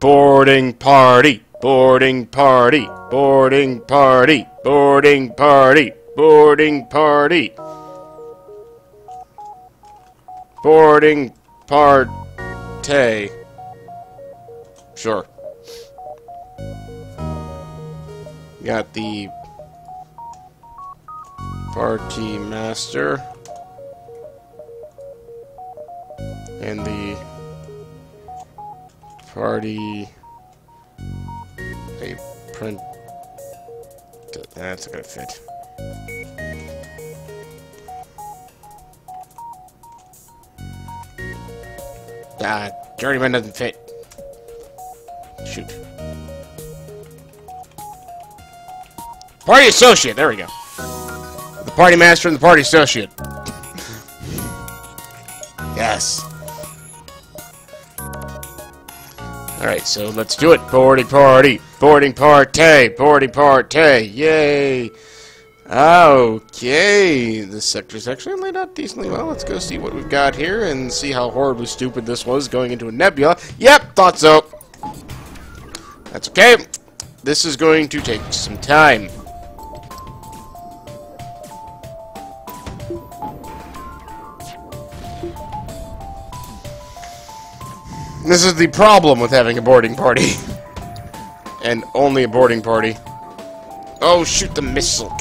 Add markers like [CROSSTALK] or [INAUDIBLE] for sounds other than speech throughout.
Boarding party, boarding party, boarding party, boarding party, boarding party. Boarding party. Sure. Got the party master and the party. A print that's not gonna fit. Ah journeyman doesn't fit. Shoot. Party associate there we go. The party master and the party associate. [LAUGHS] Yes Alright, so let's do it. Boarding party. Boarding party. Boarding party. Yay. Okay. This sector's actually laid out decently well. Let's go see what we've got here and see how horribly stupid this was going into a nebula. Yep, thought so. That's okay. This is going to take some time. This is the problem with having a boarding party. [LAUGHS] and only a boarding party. Oh, shoot the missile.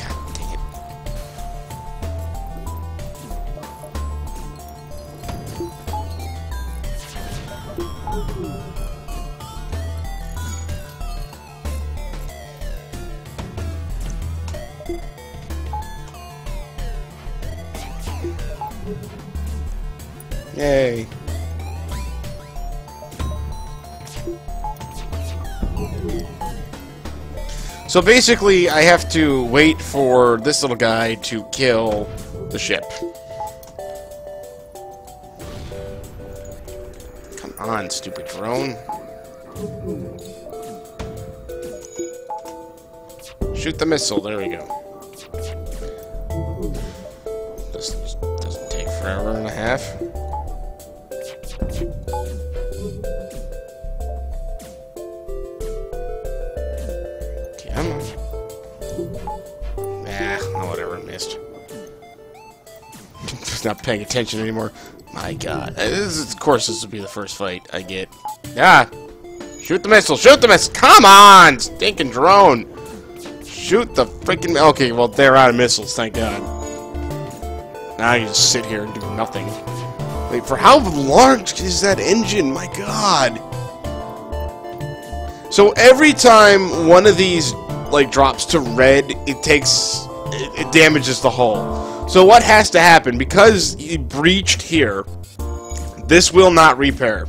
So basically, I have to wait for this little guy to kill the ship. Come on, stupid drone. Shoot the missile, there we go. This doesn't take forever and a half. Not paying attention anymore. My god. Uh, This is, of course, this will be the first fight I get. Ah! Shoot the missile! Shoot the missile! Come on! Stinking drone! Shoot the freaking... Okay, well, they're out of missiles, thank god. Now I can just sit here and do nothing. Wait, for how large is that engine? My god! So every time one of these like drops to red, it takes it, it damages the hull. So what has to happen because it breached here? This will not repair.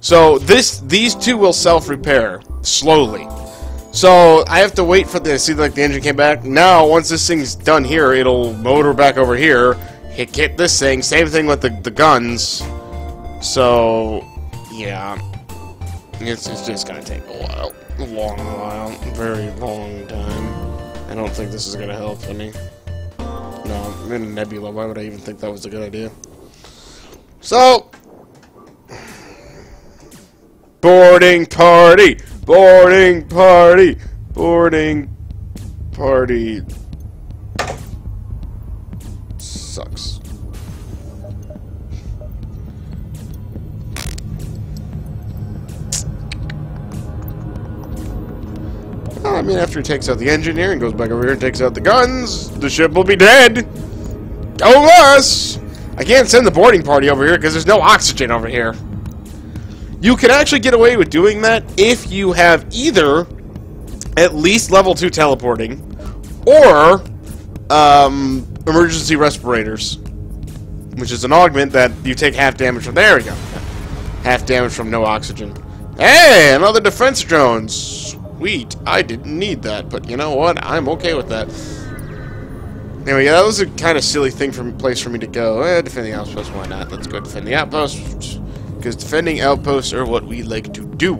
So this these two will self-repair slowly. So I have to wait for this. See, like the engine came back. Now, once this thing's done here, it'll motor back over here, hit, hit this thing. Same thing with the the guns. So yeah. It's, it's just gonna take a while. A long while. Very long time. I don't think this is gonna help any. No, I'm in a nebula. Why would I even think that was a good idea? So... Boarding party! Boarding party! Boarding party... Sucks. Well, I mean, after he takes out the engineer and goes back over here and takes out the guns, the ship will be dead. Us! I can't send the boarding party over here because there's no oxygen over here. You can actually get away with doing that if you have either at least level 2 teleporting or um, emergency respirators, which is an augment that you take half damage from. There we go. Half damage from no oxygen. Hey, another defense drone. Sweet. I didn't need that, but you know what? I'm okay with that. Anyway, yeah, that was a kind of silly thing from place for me to go. Eh, defend the outpost, why not? Let's go defend the outpost. Because defending outposts are what we like to do.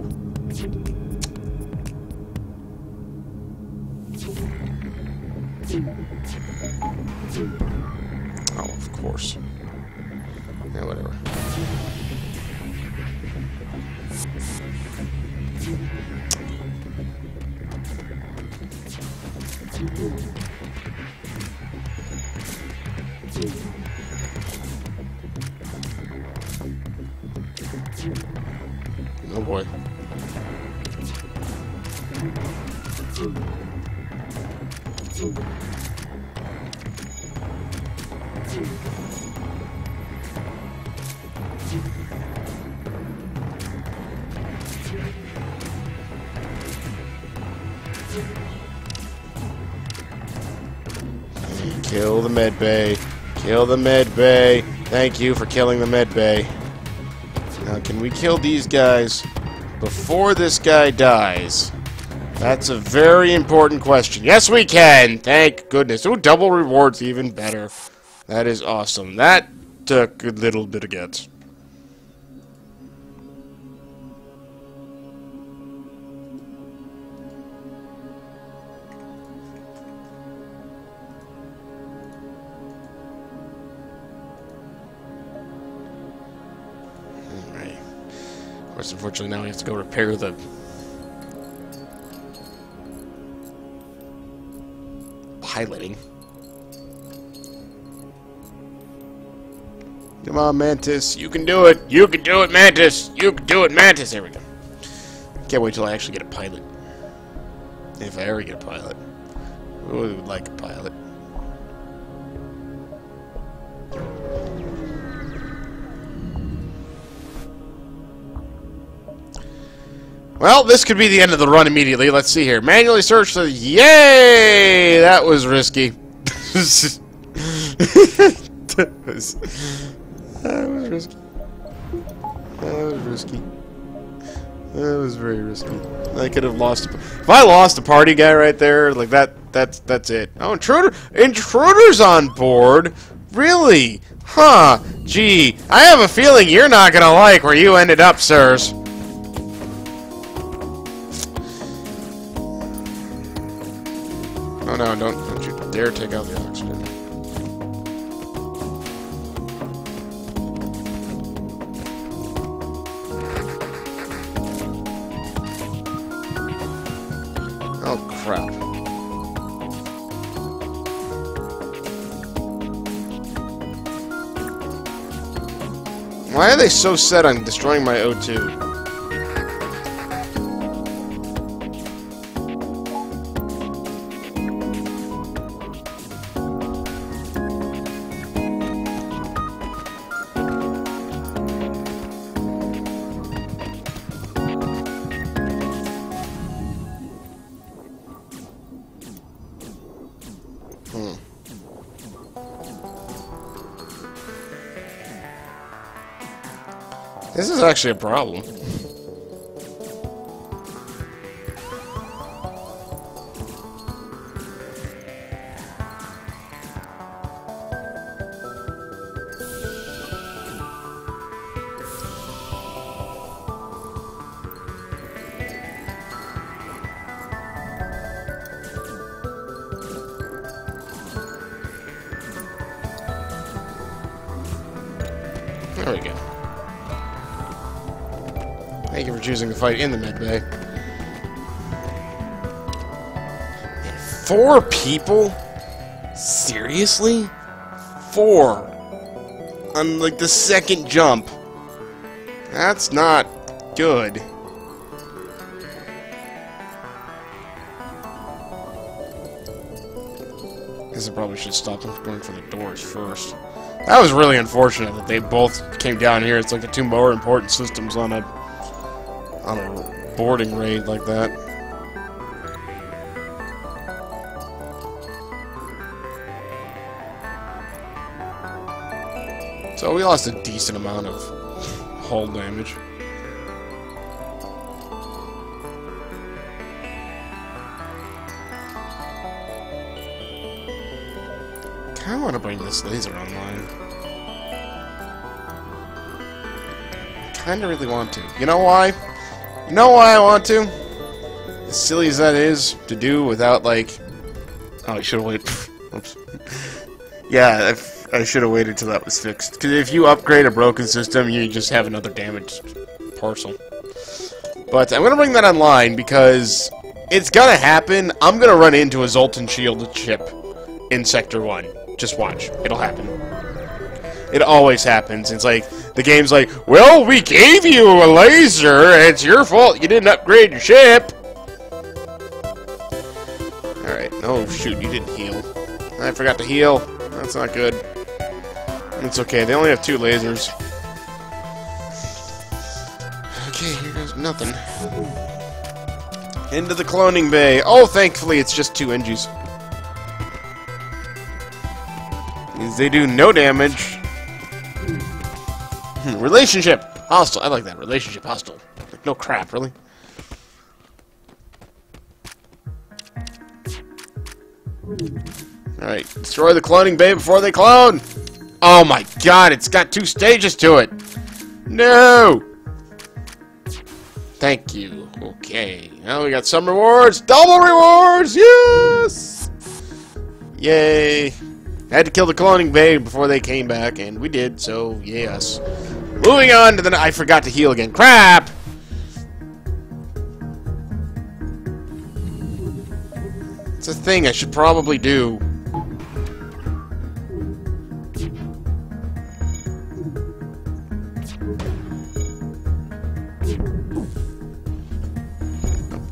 Oh, of course. Yeah, whatever. Oh boy. Kill the med bay. Kill the med bay. Thank you for killing the med bay. Now, can we kill these guys before this guy dies? That's a very important question. Yes, we can! Thank goodness. Ooh, double rewards, even better. That is awesome. That took a little bit of guts. Course, unfortunately, now we have to go repair the piloting. Come on, Mantis. You can do it. You can do it, Mantis. You can do it, Mantis. There we go. Can't wait till I actually get a pilot. If I ever get a pilot. Who would like a pilot? Well, this could be the end of the run immediately. Let's see here. Manually search the... Yay! That was risky. that was... [LAUGHS] That was risky. That was risky. That was very risky. I could have lost... If I lost a party guy right there, like that, that's that's it. Oh, intruder! Intruders on board? Really? Huh. Gee, I have a feeling you're not gonna like where you ended up, sirs. Take out the oxygen. Oh crap. Why are they so set on destroying my O2? Actually a problem. Fight in the medbay. Four people? Seriously? Four. On, like, the second jump. That's not good. Guess I probably should stop them from going for the doors first. That was really unfortunate that they both came down here. It's like the two more important systems on a boarding raid like that. So we lost a decent amount of [LAUGHS] hull damage. kinda want to bring this laser online. Kinda really want to. You know why? You know why I want to? As silly as that is to do without, like... Oh, I should have waited. [LAUGHS] Oops. yeah, if, I should have waited till that was fixed. Because if you upgrade a broken system, you just have another damaged parcel. But I'm to bring that online because it's going to happen. I'm going to run into a Zoltan Shield ship in Sector 1. Just watch. It'll happen. It always happens. It's like, the game's like, well, we gave you a laser. It's your fault you didn't upgrade your ship. Alright. Oh, shoot. You didn't heal. I forgot to heal. That's not good. It's okay. They only have two lasers. Okay, here goes nothing. Into the cloning bay. Oh, thankfully it's just two Engis. Means they do no damage. Hmm, relationship. Hostile. I like that. Relationship hostile. Like, no crap, really. Alright, destroy the cloning bay before they clone! Oh my god, it's got two stages to it! No! Thank you. Okay, now we got some rewards! Double rewards! Yes! Yay! Had to kill the cloning bay before they came back, and we did, so yes. Moving on to the... I forgot to heal again. Crap! It's a thing I should probably do.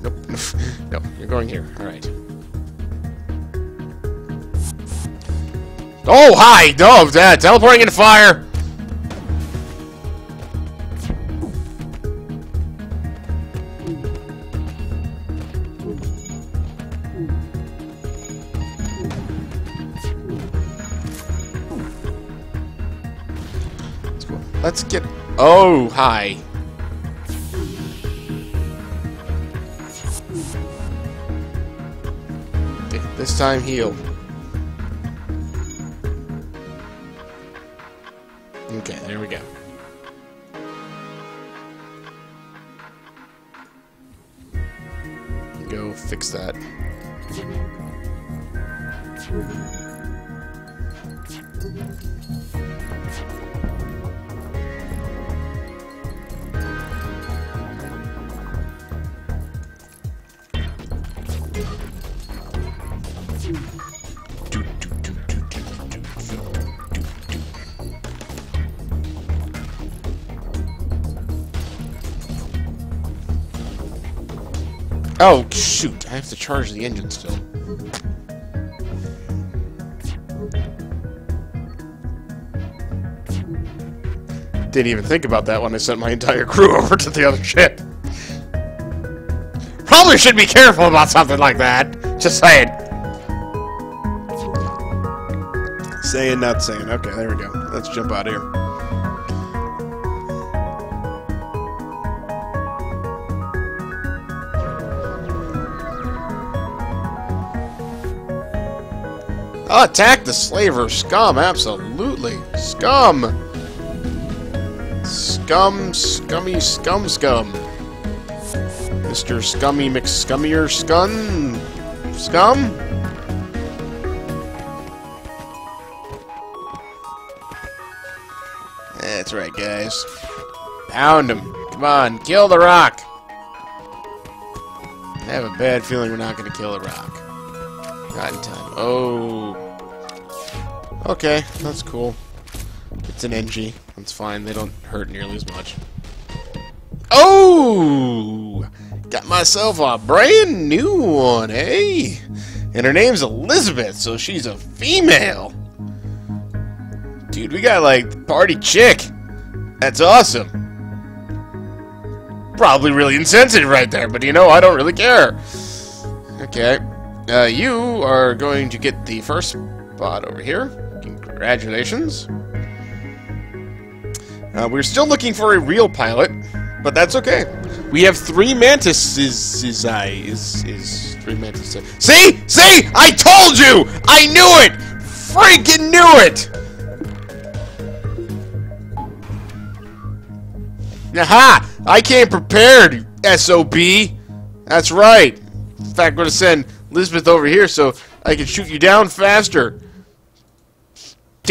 Nope, nope, [LAUGHS] no, you're going here. Alright. Oh, hi! No, uh, teleporting into fire! Let's get... Oh, hi. Okay, this time heal. Okay, there we go. Go fix that. Oh, shoot. I have to charge the engine still. Didn't even think about that when I sent my entire crew [LAUGHS] over to the other ship. Probably should be careful about something like that. Just saying. Saying, not saying. Okay, there we go. Let's jump out here. Attack the slaver. Scum, absolutely. Scum. Scum, scummy, scum, scum. Mr. Scummy McScummier Scun? Scum? That's right, guys. Pound him. Come on, kill the rock. I have a bad feeling we're not going to kill the rock. Not in time. Oh. Okay, that's cool. It's an Engi. That's fine. They don't hurt nearly as much. Oh! Got myself a brand new one, eh? And her name's Elizabeth, so she's a female. Dude, we got, like, party chick. That's awesome. Probably really insensitive right there, but you know, I don't really care. Okay. Uh, you are going to get the first spot over here. Congratulations. Uh, we're still looking for a real pilot, but that's okay. We have three mantises. Is is is three mantises. See, see, I told you. I knew it. Freaking knew it. Aha! I came prepared, SOB. That's right. In fact, I'm going to send Elizabeth over here so I can shoot you down faster.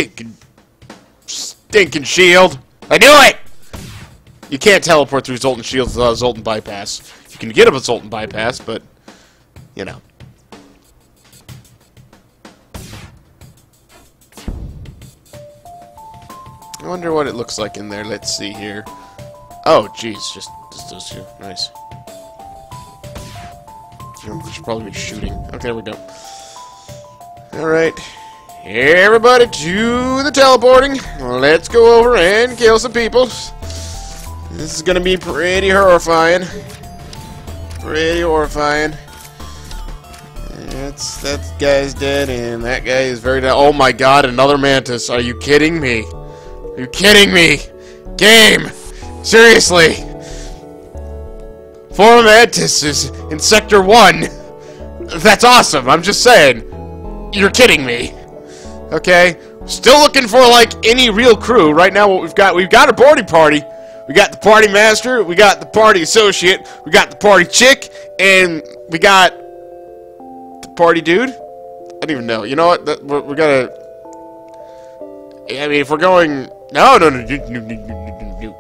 Stinking, stinking shield. I knew it! You can't teleport through Zoltan shields without a Zoltan bypass. You can get a Zoltan bypass, but, you know. I wonder what it looks like in there. Let's see here. Oh, jeez, just, just those two. Nice. We should probably be shooting. Okay, there we go. Alright. Everybody to the teleporting. Let's go over and kill some people. This is gonna be pretty horrifying. Pretty horrifying. That's that guy's dead, and that guy is very dead. Oh my god, another mantis. Are you kidding me? Are you kidding me? Game! Seriously! Four mantises in Sector 1! That's awesome, I'm just saying. You're kidding me. Okay? Still looking for, like, any real crew. Right now, what we've got, we've got a boarding party. We got the party master, we got the party associate, we got the party chick, and we got the party dude. I don't even know. You know what? We're gonna. I mean, if we're going... no, No, no, no, no, no, no, no, no.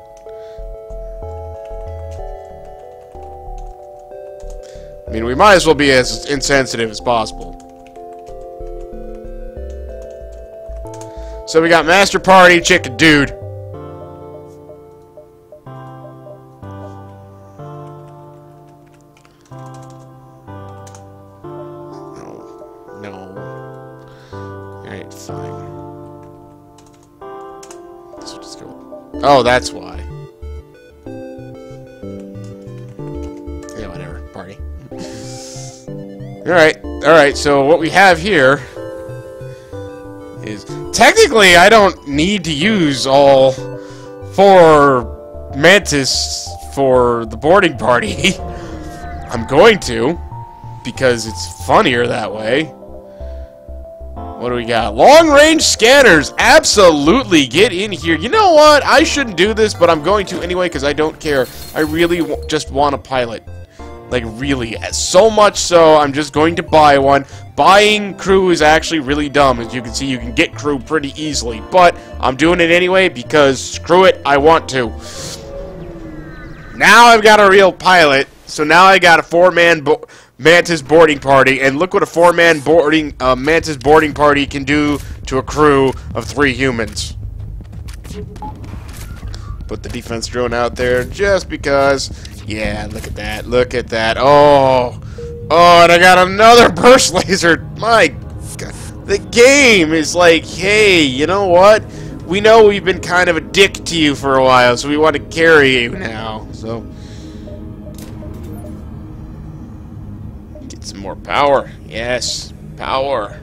I mean, we might as well be as insensitive as possible. So we got Master Party, Chick, Dude. Oh, that's why. Yeah, whatever. Party. Alright, alright, so what we have here is... Technically, I don't need to use all four Mantis for the boarding party. [LAUGHS] I'm going to, because it's funnier that way. What do we got? Long-range scanners! Absolutely! Get in here. You know what? I shouldn't do this, but I'm going to anyway because I don't care. I really just want a pilot. Like, really. So much so, I'm just going to buy one. Buying crew is actually really dumb. As you can see, you can get crew pretty easily. But I'm doing it anyway because, screw it, I want to. Now I've got a real pilot. So now I got a four-man... Mantis boarding party, and look what a four-man boarding uh, Mantis boarding party can do to a crew of three humans. Put the defense drone out there just because. Yeah, look at that. Look at that. Oh, oh, and I got another [LAUGHS] burst laser. My God. The game is like, hey, you know what? We know we've been kind of a dick to you for a while, so we want to carry you now. So. Get some more power. Yes, power.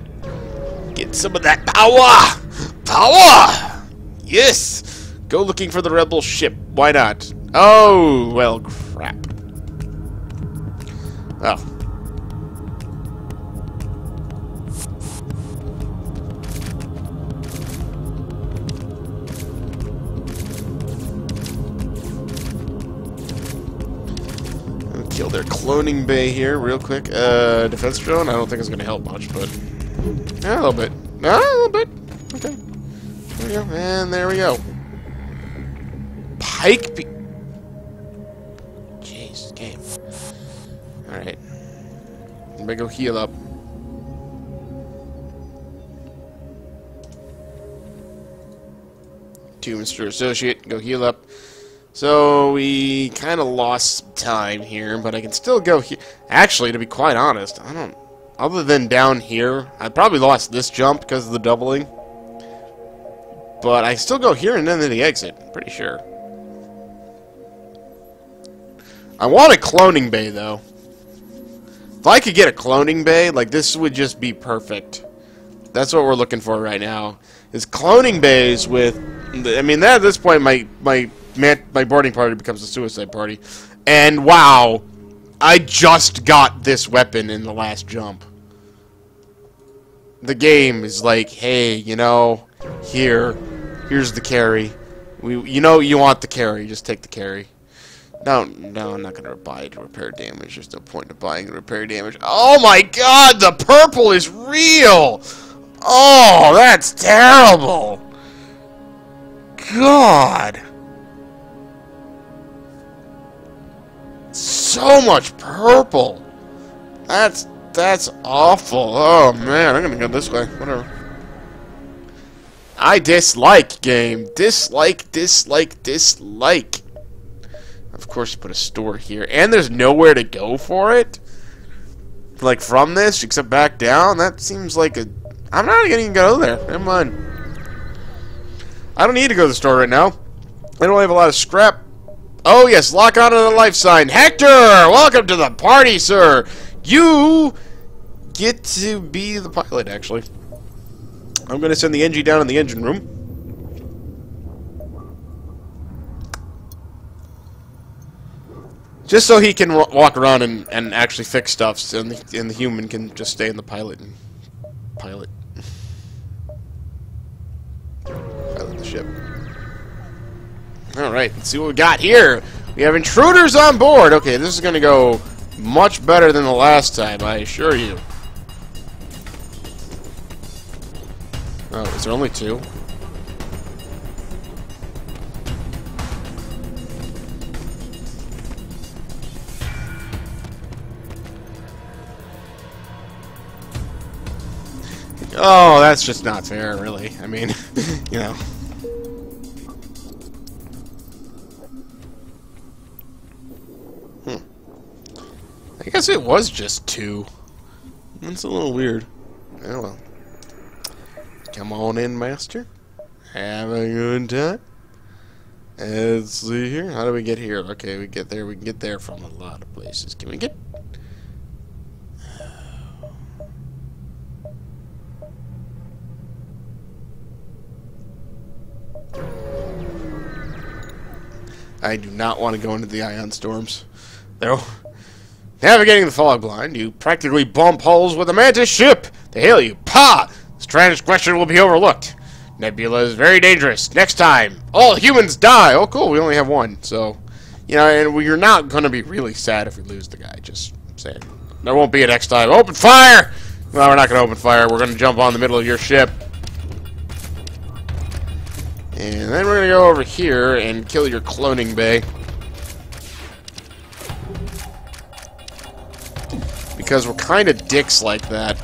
Get some of that power! Power! Yes! Go looking for the rebel ship. Why not? Oh, well, crap. Oh, kill their cloning bay here real quick. Uh, defense drone, I don't think it's going to help much, but... Yeah, a little bit. Ah, a little bit. Okay. There we go. And there we go. Pike gonna go heal up. Mr. Associate, go heal up. So we kind of lost time here, but I can still go here. Actually, to be quite honest, I don't... Other than down here, I probably lost this jump because of the doubling. But I still go here and then to the exit, pretty sure. I want a cloning bay, though. I could get a cloning bay, like, this would just be perfect. That's what we're looking for right now. Is cloning bays with... I mean, at this point, my, my man, my boarding party becomes a suicide party. And wow, I just got this weapon in the last jump. The game is like, hey, you know, here, here's the carry. We, you know, you want the carry, just take the carry. No, no, I'm not gonna buy it to repair damage. There's no point in buying repair damage. Oh my god, the purple is real! Oh, that's terrible! God! so much purple. That's that's awful. Oh man, I'm gonna go this way. Whatever. I dislike game. Dislike, dislike, dislike. Of course, you put a store here. And there's nowhere to go for it? Like, from this, except back down? That seems like a... I'm not to go there. Never mind. I don't need to go to the store right now. I don't have a lot of scrap. Oh, yes, lock onto the life sign. Hector! Welcome to the party, sir! You get to be the pilot, actually. I'm going to send the Engi down in the engine room. Just so he can walk around and, and actually fix stuff, and the, and the human can just stay in the pilot and pilot. Pilot the ship. Alright, let's see what we got here. We have intruders on board. Okay, this is going to go much better than the last time, I assure you. Oh, is there only two? Oh, that's just not fair, really. I mean, [LAUGHS] you know. Hmm. I guess it was just two. That's a little weird. Oh well. Come on in, master. Have a good time. Let's see here. How do we get here? Okay, we get there. We can get there from a lot of places. Can we get... I do not want to go into the ion storms. Though, navigating the fog blind, you practically bump holes with a mantis ship. They hail you. Pa! This transgression will be overlooked. Nebula is very dangerous. Next time, all humans die. Oh, cool. We only have one. So, you know, and we're not going to be really sad if we lose the guy. Just saying. There won't be a next time. Open fire! Well, we're not going to open fire. We're going to jump on the middle of your ship. And then we're going to go over here and kill your cloning bay. Because we're kind of dicks like that.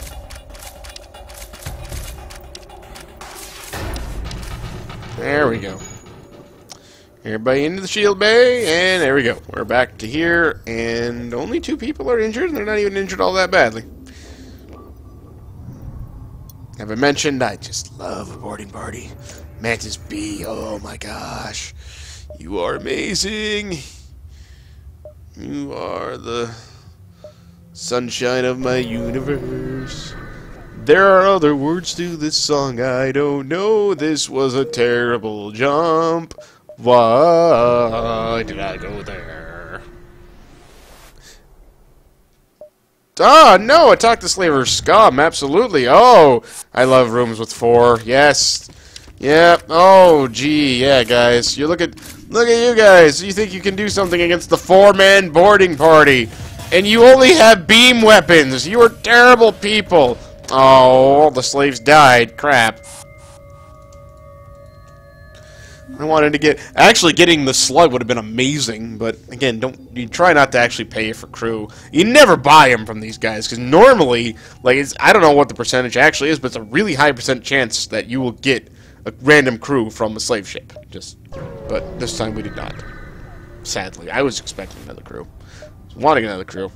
There we go. Everybody into the shield bay, and there we go. We're back to here, and only two people are injured, and they're not even injured all that badly. Have I mentioned I just love a boarding party? Mantis B, oh my gosh. You are amazing. You are the sunshine of my universe. There are other words to this song I don't know. This was a terrible jump. Why did I go there? Ah, no, attack the slaver scum, absolutely. Oh, I love rooms with four. Yes. Yep. Oh, gee, yeah, guys. You look at look at you guys. You think you can do something against the four-man boarding party, and you only have beam weapons. You are terrible people. Oh, all the slaves died. Crap. I wanted to get... Actually, getting the slug would have been amazing, but again, don't you try not to actually pay for crew. You never buy them from these guys, because normally, like, I don't know what the percentage actually is, but it's a really high percent chance that you will get a random crew from a slave ship. Just, But this time we did not. Sadly. I was expecting another crew. wanting another crew.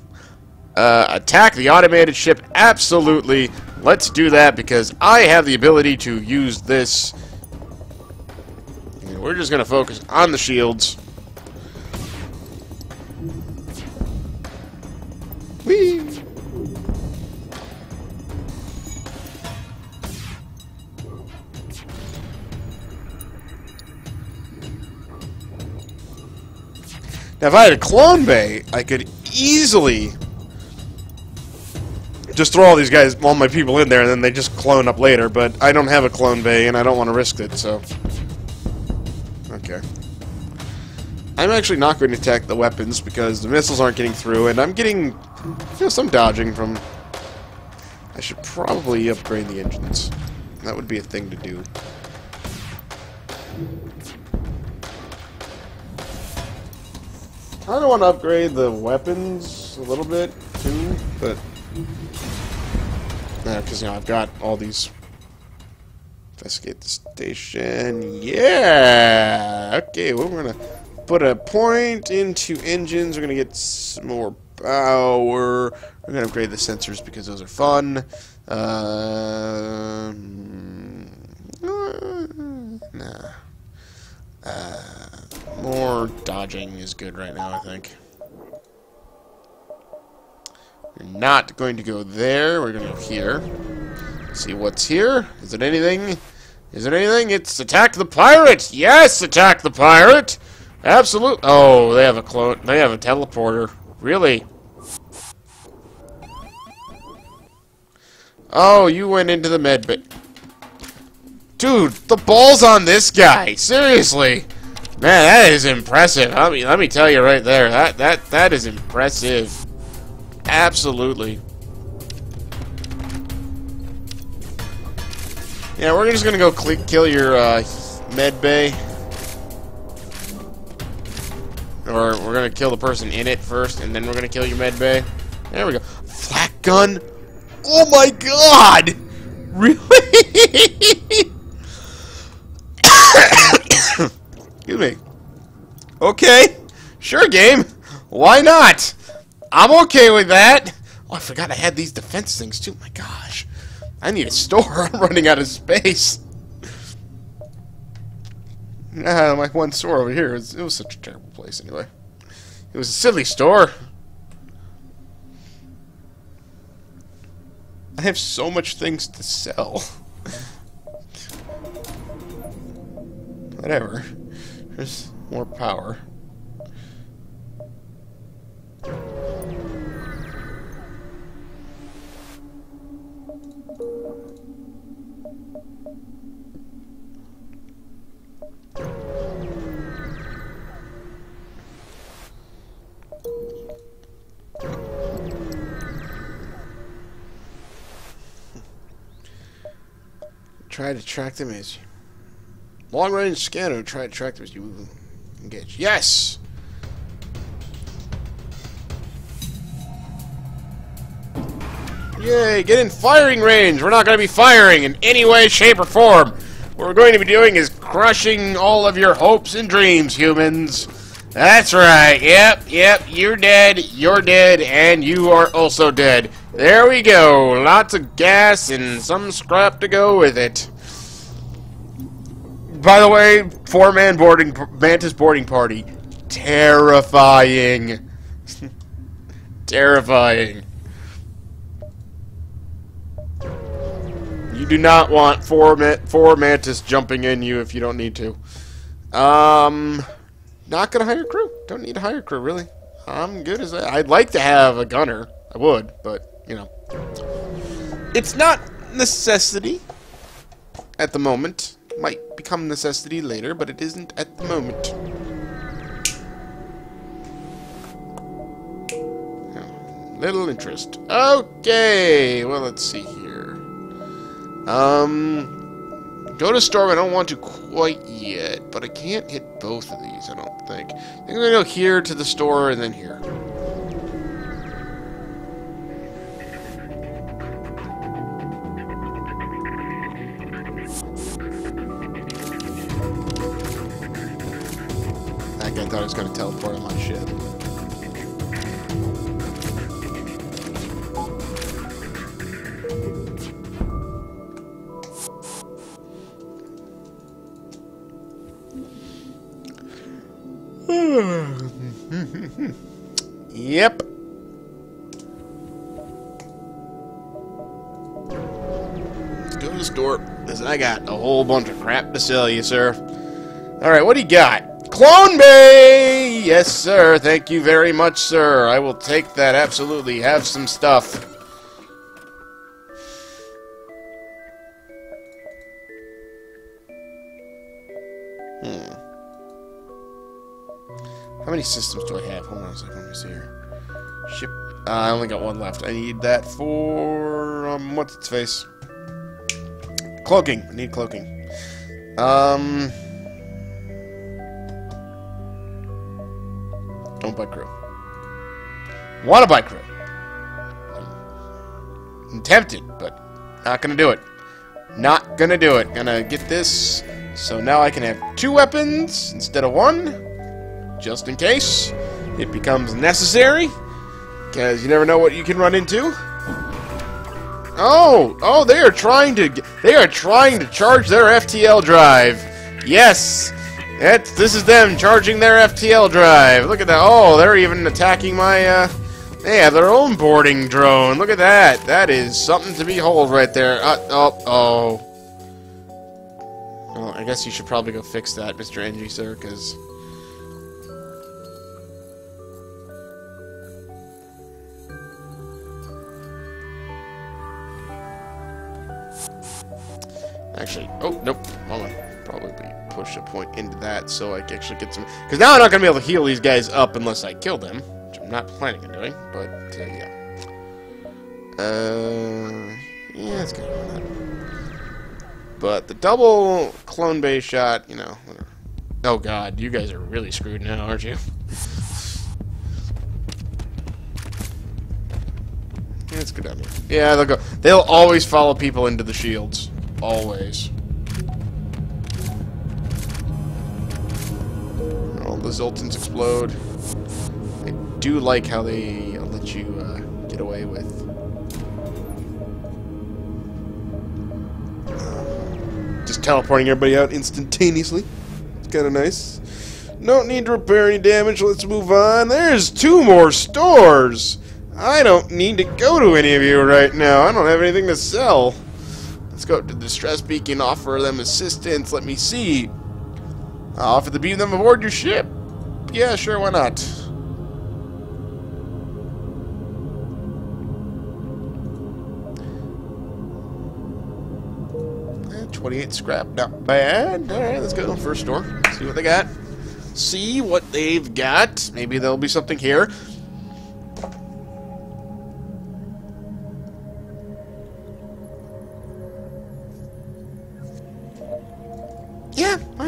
Uh, attack the automated ship? Absolutely. Let's do that because I have the ability to use this. We're just going to focus on the shields. Whee! Now, if I had a clone bay, I could easily just throw all these guys, all my people in there, and then they just clone up later. But I don't have a clone bay, and I don't want to risk it, so... Okay. I'm actually not going to attack the weapons, because the missiles aren't getting through, and I'm getting, you know, some dodging from... I should probably upgrade the engines. That would be a thing to do. I don't want to upgrade the weapons a little bit, too, but... Because, you know, I've got all these Investigate the station. Yeah! Okay, well, we're gonna put a point into engines. We're gonna get some more power. We're gonna upgrade the sensors because those are fun. Um, nah. Uh, more dodging is good right now, I think. We're not going to go there. We're going to go here. See what's here. Is it anything? Is it anything? It's attack the pirate. Yes, attack the pirate. Absolute. Oh, they have a clone. They have a teleporter. Really? Oh, you went into the med bay. Dude, the ball's on this guy. Seriously. Man, that is impressive. Let me let me tell you right there. That that that is impressive. Absolutely. Yeah, we're just gonna go kill your uh, med bay. Or we're gonna kill the person in it first, and then we're gonna kill your med bay. There we go. Flak gun. Oh my god! Really? Excuse me. Okay. Sure, game. Why not? I'm okay with that. Oh, I forgot I had these defense things, too. My gosh. I need a store. [LAUGHS] I'm running out of space. Ah, my one store over here. It was, it was such a terrible place, anyway. It was a silly store. I have so much things to sell. [LAUGHS] Whatever. There's more power. Try to track them as long range scanner. Try to track as you engage. Yes. Yay! Get in firing range. We're not going to be firing in any way, shape, or form. What we're going to be doing is crushing all of your hopes and dreams, humans. That's right. Yep, yep. You're dead. You're dead, and you are also dead. There we go. Lots of gas and some scrap to go with it. By the way, four-man boarding Mantis boarding party. Terrifying. [LAUGHS] Terrifying. You do not want four ma four Mantis jumping in you if you don't need to. Um, not gonna hire crew. Don't need to hire crew, really. I'm good as that. I'd like to have a gunner. I would, but you know. It's not necessity at the moment. Might become necessity later, but it isn't at the moment. Little interest. Okay, well, let's see here. Um, go to storm. I don't want to quite yet, but I can't hit both of these, I don't think. I think I'm going to go here to the store and then here. Bunch of crap to sell you, sir. Alright, what do you got? Clone Bay! Yes, sir. Thank you very much, sir. I will take that, absolutely. Have some stuff. Hmm. How many systems do I have? Hold on a second. Let me see here. Ship. Uh, I only got one left. I need that for... Um, what's its face? Cloaking. I need cloaking. Um... Don't buy crew. Want to buy crew. I'm tempted, but not to do it. Not gonna do it. Gonna get this. So now I can have two weapons instead of one. Just in case it becomes necessary. Because you never know what you can run into. Oh, oh, they are trying to they are trying to charge their FTL drive. Yes, that's this is them charging their FTL drive. Look at that. Oh, they're even attacking my. Uh, they have their own boarding drone. Look at that. That is something to behold right there. Uh, oh, oh. Well, I guess you should probably go fix that, Mr. Engi, sir, because. Actually, oh, nope. Hold on. Probably push a point into that so I can actually get some... Because now I'm not going to be able to heal these guys up unless I kill them. Which I'm not planning on doing, but, uh, yeah. Uh, yeah, let's go that. But the double clone base shot, you know. Oh god, you guys are really screwed now, aren't you? Let's go down here. Yeah, they'll go. They'll always follow people into the shields. Always. All the Zoltans explode. I do like how they let you uh, get away with. Just teleporting everybody out instantaneously. It's kind of nice. Don't need to repair any damage. Let's move on. There's two more stores. I don't need to go to any of you right now. I don't have anything to sell. Let's go to the distress beacon, offer them assistance. Let me see. I'll offer to beam them aboard your ship. Yeah, sure, why not? Eh, 28 scrap, not bad. Alright, let's go. First store. See what they got. See what they've got. Maybe there'll be something here.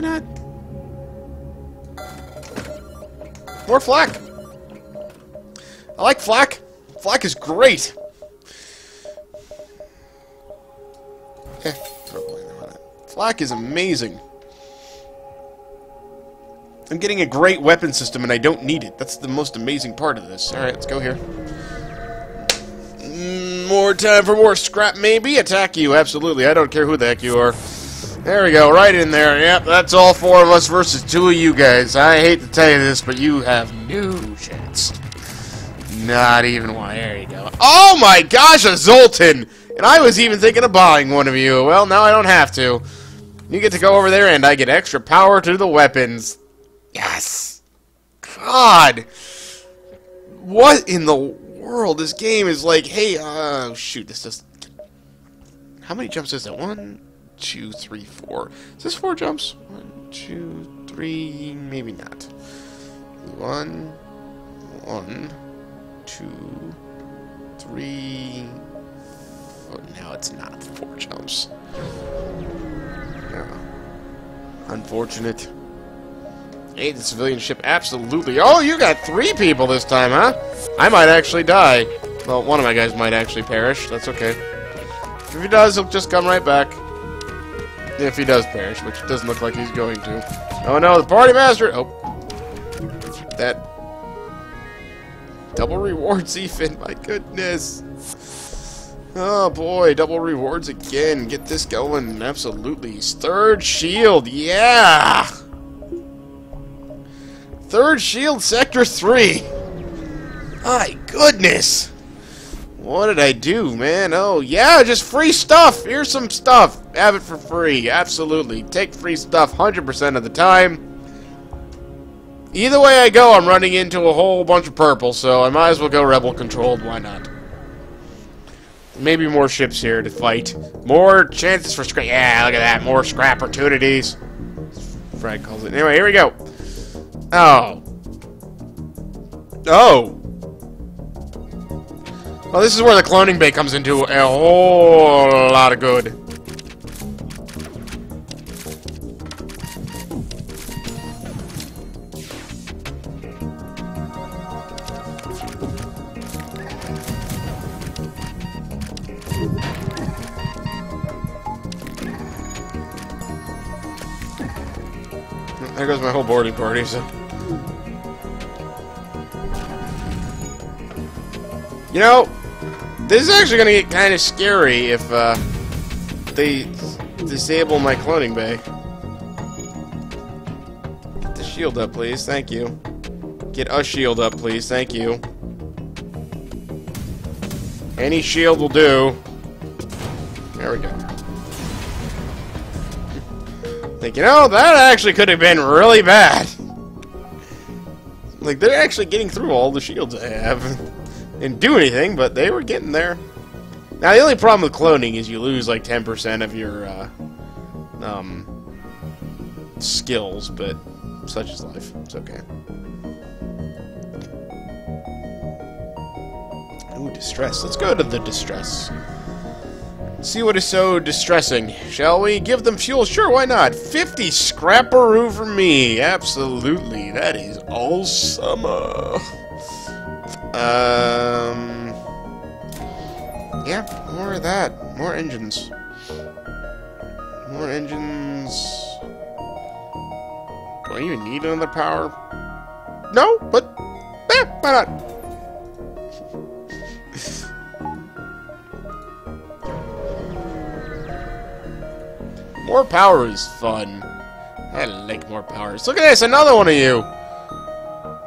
Why not? More flak. I like flak. Flak is great. Eh, flak is amazing. I'm getting a great weapon system and I don't need it. That's the most amazing part of this. Alright, let's go here. Mm, more time for more scrap, maybe? Attack you, absolutely. I don't care who the heck you are. There we go, right in there. Yep, that's all four of us versus two of you guys. I hate to tell you this, but you have no chance. Not even one. There you go. Oh my gosh, a Zoltan! And I was even thinking of buying one of you. Well, now I don't have to. You get to go over there and I get extra power to the weapons. Yes! God! What in the world? This game is like, hey, uh, shoot, this just... How many jumps is it? One, two, three, four. Is this four jumps? One, two, three, maybe not. One, one, two, three. Oh, now it's not four jumps. Yeah. Unfortunate. Hey, the civilian ship, absolutely. Oh, you got three people this time, huh? I might actually die. Well, one of my guys might actually perish. That's okay. If he does, he'll just come right back. If he does perish, which doesn't look like he's going to. Oh no, the party master! Oh. That. Double rewards [LAUGHS] even, my goodness. Oh boy, double rewards again. Get this going, absolutely. Third shield, yeah! Third shield, sector 3. My goodness! What did I do, man? Oh, yeah, just free stuff. Here's some stuff. Have it for free. Absolutely. Take free stuff 100% of the time. Either way I go, I'm running into a whole bunch of purple, so I might as well go rebel-controlled. Why not? Maybe more ships here to fight. More chances for scrap. Yeah, look at that. More scrap opportunities. Fred calls it. Anyway, here we go. Oh. Oh. Well, this is where the cloning bay comes into a whole lot of good. There goes my whole boarding party, so... You know, this is actually gonna get kind of scary if, uh, they disable my cloning bay. Get the shield up, please. Thank you. Get a shield up, please. Thank you. Any shield will do. There we go. Think, you know, that actually could have been really bad. Like, they're actually getting through all the shields I have. [LAUGHS] Didn't do anything, but they were getting there. Now, the only problem with cloning is you lose, like, 10% of your, uh, um, skills, but such is life. It's okay. Ooh, distress. Let's go to the distress. See what is so distressing. Shall we give them fuel? Sure, why not? 50 scrapperoo for me. Absolutely. That is awesome. Um... Yeah, more of that. More engines. More engines... Do I even need another power? No, but... Eh, why not? [LAUGHS] More power is fun. I like more powers. Look at this, another one of you!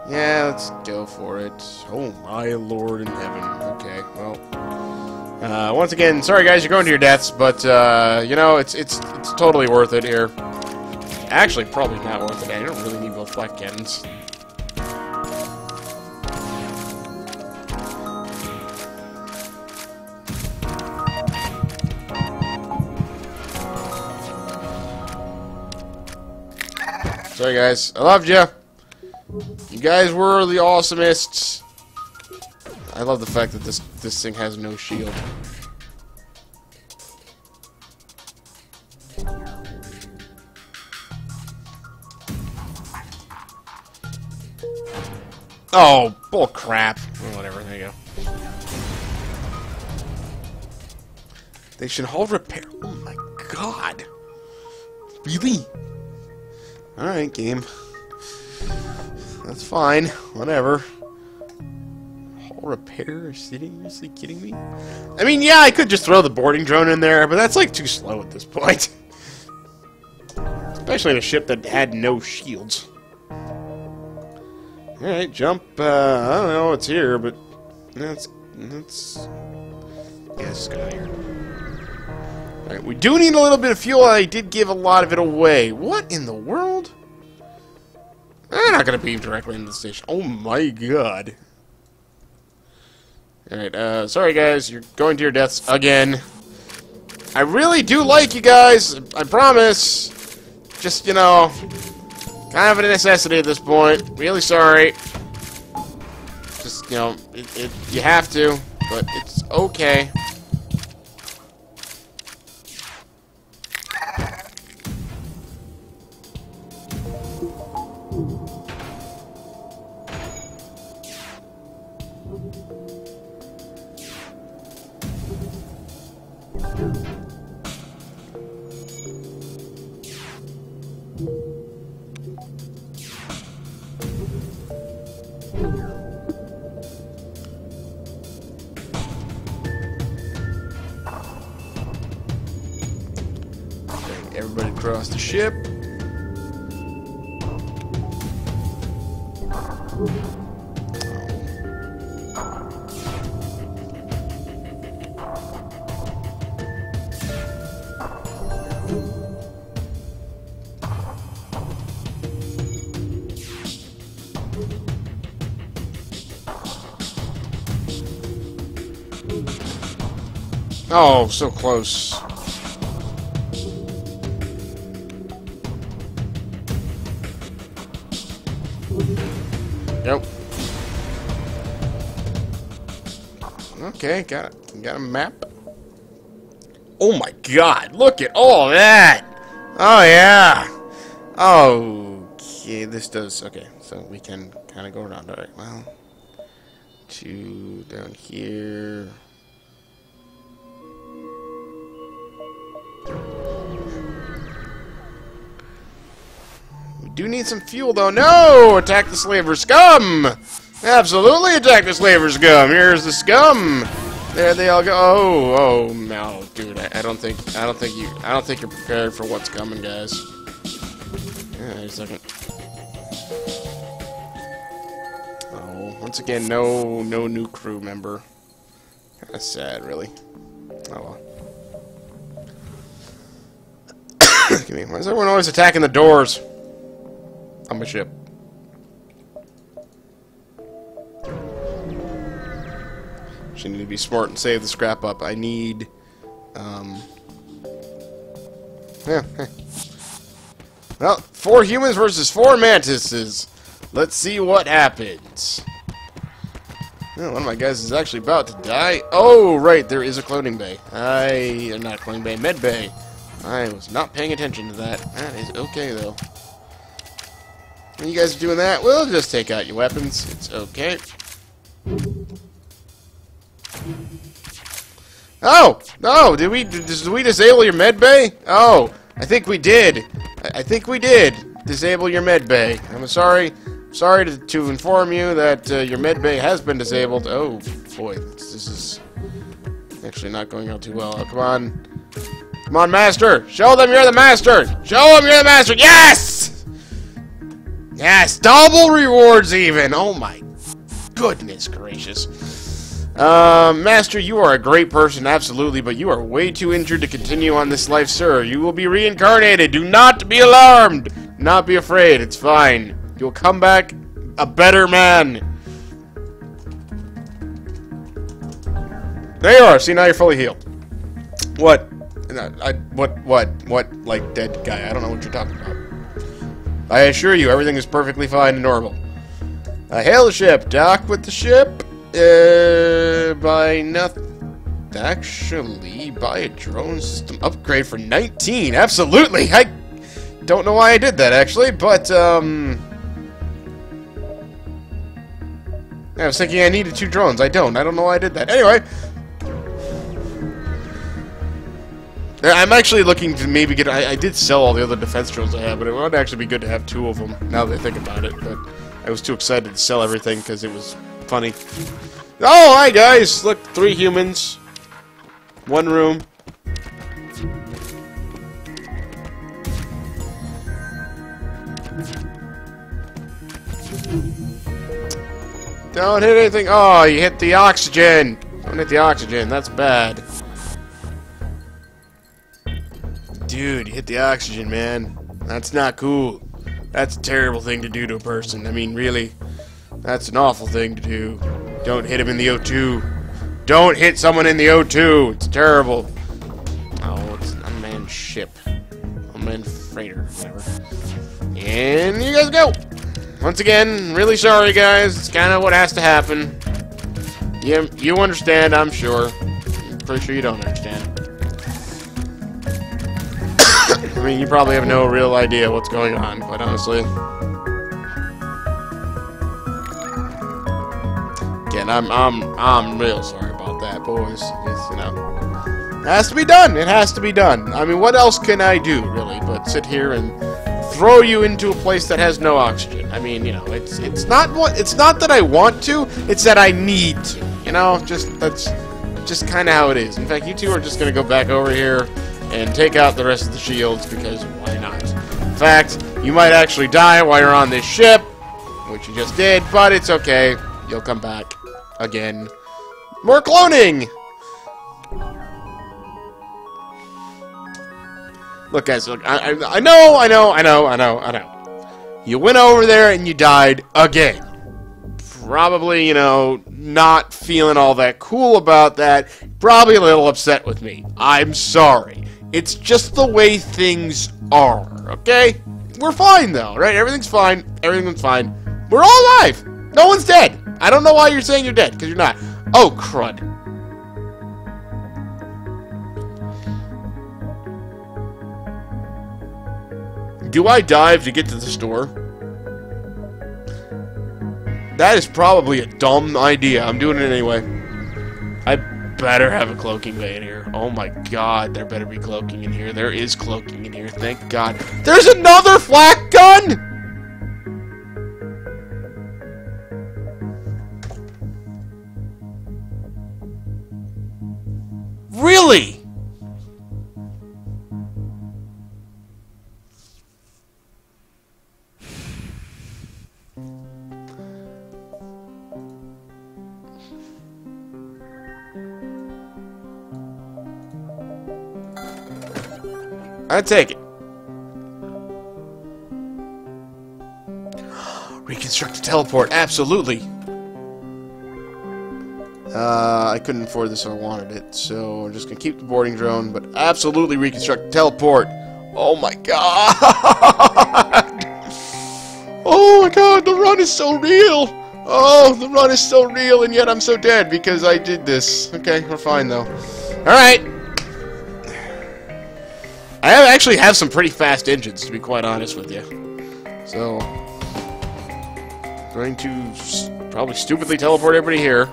Yeah, let's go for it. Oh my lord in heaven. Okay, well. Uh, once again, sorry guys, you're going to your deaths, but, uh, you know, it's, it's, it's totally worth it here. Actually, probably not worth it. I don't really need both flak cannons. Sorry, guys. I loved you. You guys were the awesomest. I love the fact that this this thing has no shield. Oh, bull crap. whatever, there you go. They should hold repair. Oh my god. Really? Alright, game. That's fine. Whatever. Hull repair? Seriously kidding me? I mean, yeah, I could just throw the boarding drone in there, but that's like too slow at this point. [LAUGHS] Especially in a ship that had no shields. Alright, jump. Uh, I don't know what's here, but that's. that's. Yeah, let's here. Alright, we do need a little bit of fuel. I did give a lot of it away. What in the world? I'm not going to beam directly into the station. Oh my god. Alright, uh, sorry guys, you're going to your deaths again. I really do like you guys, I promise. Just, you know, kind of a necessity at this point. Really sorry. Just, you know, it, it, you have to, but it's okay. Oh, so close. Nope. Okay, got got a map. Oh my god, look at all that! Oh yeah! Okay, this does okay, so we can kinda go around. Alright, well two down here. Do need some fuel, though. No! Attack the slaver scum! Absolutely attack the slaver scum! Here's the scum! There they all go. Oh, oh, no, dude. I, I don't think, I don't think you, I don't think you're prepared for what's coming, guys. Wait a second. Oh, once again, no, no new crew member. That's sad, really. Oh well. [COUGHS] Me. Why is everyone always attacking the doors? My ship. She need to be smart and save the scrap up. I need, um, yeah. Well, four humans versus four mantises. Let's see what happens. Oh, one of my guys is actually about to die. Oh, right, there is a cloning bay. I, am not cloning bay, med bay. I was not paying attention to that. That is okay, though. When you guys are doing that, we'll just take out your weapons. It's okay. Oh! No! Did we did we disable your med bay? Oh, I think we did. I think we did disable your med bay. I'm sorry. Sorry to, to inform you that uh, your med bay has been disabled. Oh boy, this, is actually not going out too well. Oh, come on. Come on, Master! Show them you're the Master! Show them you're the Master! Yes! Yes, double rewards even! Oh my goodness gracious. Uh, Master, you are a great person, absolutely, but you are way too injured to continue on this life, sir. You will be reincarnated. Do not be alarmed. Not be afraid. It's fine. You'll come back a better man. There you are. See, now you're fully healed. What? I, what, what, what, like, dead guy? I don't know what you're talking about. I assure you, everything is perfectly fine and normal. Uh, hail ship. Dock with the ship. Uh, buy nothing. Actually, buy a drone system upgrade for 19. Absolutely. I don't know why I did that, actually, but, um... I was thinking I needed two drones. I don't. I don't know why I did that. Anyway, Uh, I'm actually looking to maybe get... I, I, did sell all the other defense drills I have, but it would actually be good to have two of them, now that I think about it. But I was too excited to sell everything because it was funny. Oh, hi, guys! Look, three humans. One room. Don't hit anything. Oh, you hit the oxygen. Don't hit the oxygen. That's bad. Dude, you hit the oxygen, man. That's not cool. That's a terrible thing to do to a person. I mean, really. That's an awful thing to do. Don't hit him in the O2. Don't hit someone in the O2. It's terrible. Oh, it's an unmanned ship. Unmanned freighter, whatever. And you guys go. Once again, really sorry, guys. It's kind of what has to happen. You, you understand, I'm sure. pretty sure you don't understand. I mean, you probably have no real idea what's going on, quite honestly. Again, I'm I'm I'm real sorry about that, boys. It's, you know, it has to be done. It has to be done. I mean, what else can I do, really, but sit here and throw you into a place that has no oxygen? I mean, you know, it's it's not what it's not that I want to. It's that I need to. You know, just that's just kind of how it is. In fact, you two are just gonna go back over here and take out the rest of the shields because why not? In fact, you might actually die while you're on this ship, which you just did, but it's okay. You'll come back again. More cloning! Look, guys, look, I, I, I know, I know, I know, I know, I know. You went over there and you died again. Probably, you know, not feeling all that cool about that. Probably a little upset with me. I'm sorry. It's just the way things are, okay? We're fine, though, right? Everything's fine. Everything's fine. We're all alive. No one's dead. I don't know why you're saying you're dead, because you're not. Oh, crud. Do I dive to get to the store? That is probably a dumb idea. I'm doing it anyway. I better have a cloaking bay in here. Oh my god, there better be cloaking in here. There is cloaking in here, thank god. There's another flak gun! Really? I take it. Reconstructive teleport, absolutely. Uh, I couldn't afford this if I wanted it, so I'm just gonna keep the boarding drone, but absolutely reconstruct the teleport. Oh my god! [LAUGHS] oh my god, the run is so real! Oh, the run is so real, and yet I'm so dead because I did this. Okay, we're fine though. Alright, I actually have some pretty fast engines, to be quite honest with you. So, going to probably stupidly teleport everybody here.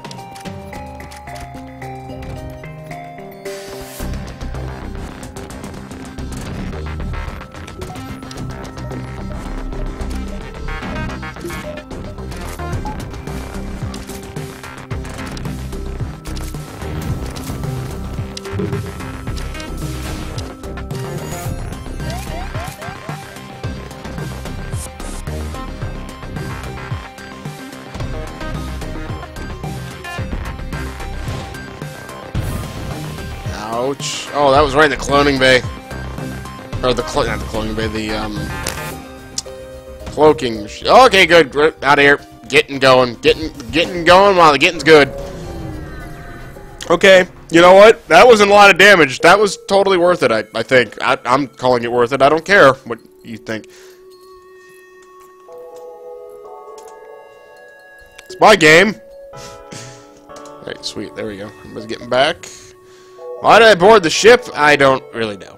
Right the cloning bay. Or the, clo not the cloning bay, the, um... Cloaking. Okay, good. Out of here. Getting going. Getting, getting going while the getting's good. Okay. You know what? That wasn't a lot of damage. That was totally worth it, I, I think. I, I'm calling it worth it. I don't care what you think. It's my game. [LAUGHS] Alright, sweet. There we go. Everybody's getting back. Why did I board the ship? I don't really know.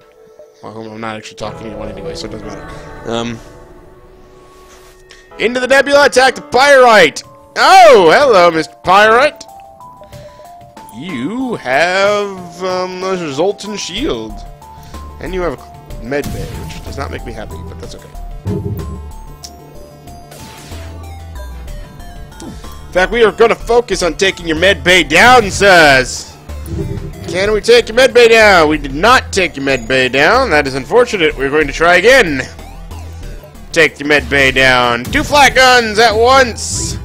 Well, I'm not actually talking to anyone anyway, so it doesn't matter. Um, into the nebula, attack the Pyrite! Oh, hello, Mr. Pyrite. You have um, a Zoltan shield. And you have a med bay, which does not make me happy, but that's okay. In fact, we are going to focus on taking your med bay down, sirs. Can we take your medbay down? We did not take your medbay down. That is unfortunate. We're going to try again. Take your medbay down. Two flak guns at once.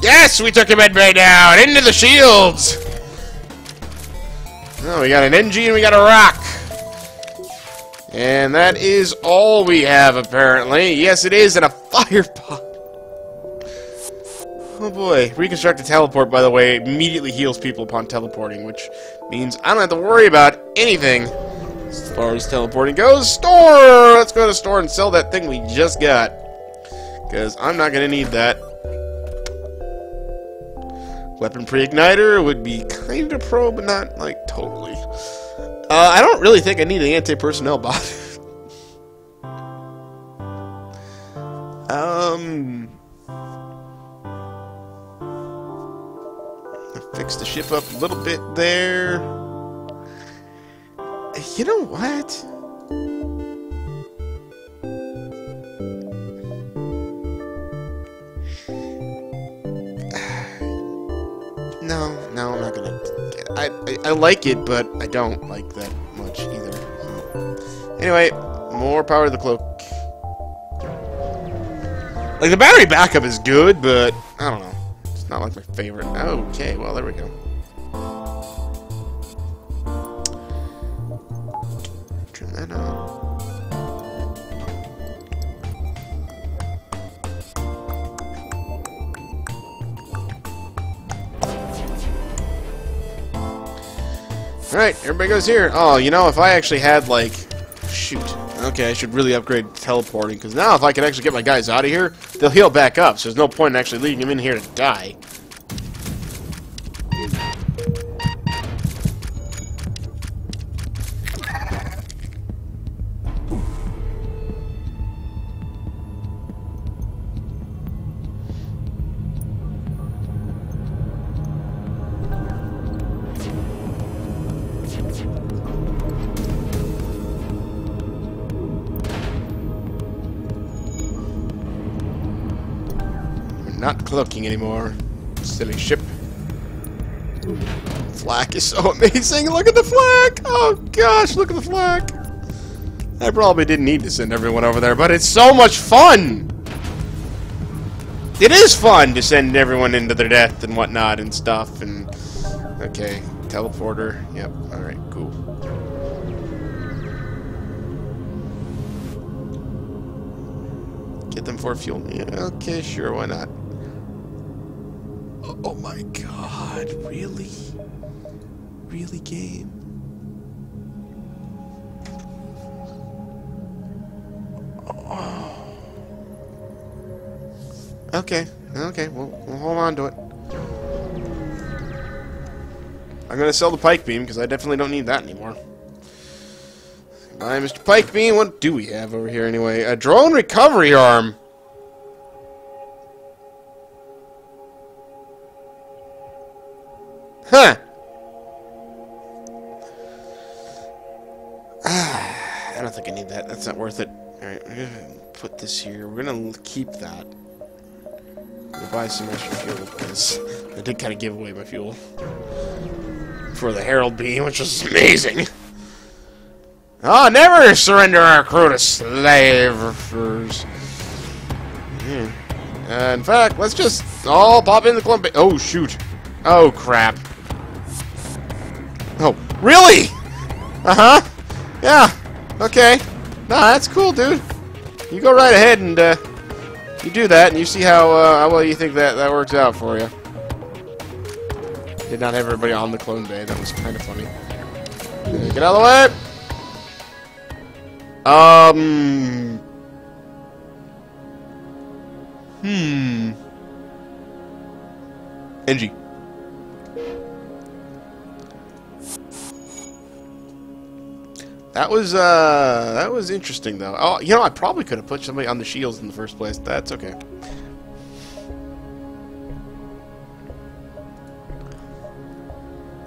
Yes, we took your medbay down. Into the shields. Oh, we got an Engi and we got a rock. And that is all we have, apparently. Yes, it is, and a [LAUGHS] fire pot. Oh boy. Reconstructive teleport, by the way, immediately heals people upon teleporting, which means I don't have to worry about anything as far as teleporting goes. Store! Let's go to the store and sell that thing we just got. Because I'm not going to need that. Weapon pre-igniter would be kind of pro, but not, like, totally. Uh, I don't really think I need an anti-personnel bot. [LAUGHS] um... Fix the ship up a little bit there. You know what? [SIGHS] No, no, I'm not gonna. I, I, I like it, but I don't like that much either. Um, anyway, more power to the cloak. Like the battery backup is good, but I don't know not like my favorite. Okay, well, there we go. Turn that on. Alright, everybody goes here. Oh, you know, if I actually had, like... Shoot. Okay, I should really upgrade teleporting, because now if I can actually get my guys out of here, they'll heal back up, so there's no point in actually leaving them in here to die. Not cloaking anymore. Silly ship. Flak is so [LAUGHS] amazing. Look at the flak. Oh gosh, look at the flak. I probably didn't need to send everyone over there, but it's so much fun. It is fun to send everyone into their death and whatnot and stuff. And okay, teleporter. Yep. All right. Cool. Get them for fuel. Yeah. Okay. Sure. Why not? Oh my God! Really? Really, game? Oh. Okay, okay, we'll, we'll hold on to it. I'm gonna sell the pike beam because I definitely don't need that anymore. Bye, Mr. Pike Beam. What do we have over here anyway? A drone recovery arm. Huh. [SIGHS] I don't think I need that. That's not worth it. Alright, we're gonna put this here. We're gonna keep that. We'll buy some extra fuel because I did kind of give away my fuel for the Halberd Beam, which was amazing. Oh, never surrender our crew to slavers. Hmm. Uh, in fact, let's just all pop in the clump. Oh, shoot. Oh, crap. Really? Uh-huh. Yeah. Okay. Nah, that's cool, dude. You go right ahead and, uh, you do that, and you see how, uh, how well you think that, that works out for you. Did not have everybody on the clone bay. That was kind of funny. Get out of the way! Um... Hmm... Engi. That was, uh, that was interesting, though. Oh, you know, I probably could have put somebody on the shields in the first place. That's okay.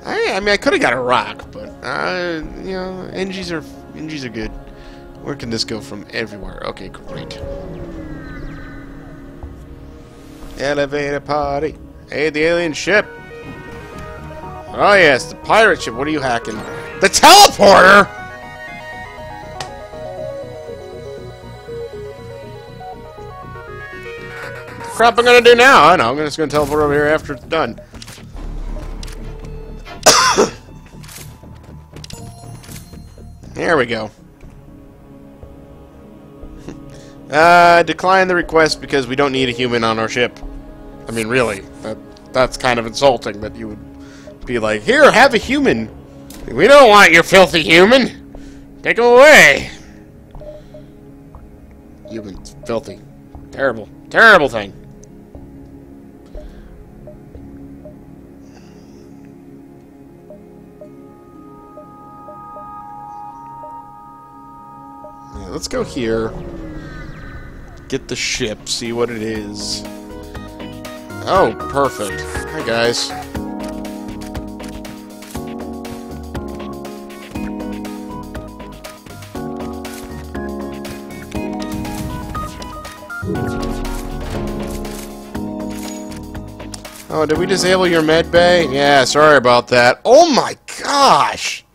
I, I mean, I could have got a rock, but, uh, you know, Engis are, Engis are good. Where can this go from everywhere? Okay, great. Elevator party. Hey, the alien ship. Oh, yes, the pirate ship. What are you hacking? The teleporter! Crap I'm gonna do now? I know, I'm just gonna teleport over here after it's done. [COUGHS] there we go. [LAUGHS] uh, decline the request because we don't need a human on our ship. I mean, really, that that's kind of insulting that you would be like, here, have a human. We don't want your filthy human. Take him away. Human's filthy. Terrible. Terrible thing. Let's go here. Get the ship, see what it is. Oh, perfect. Hi, guys. Oh, did we disable your med bay? Yeah, sorry about that. Oh my gosh!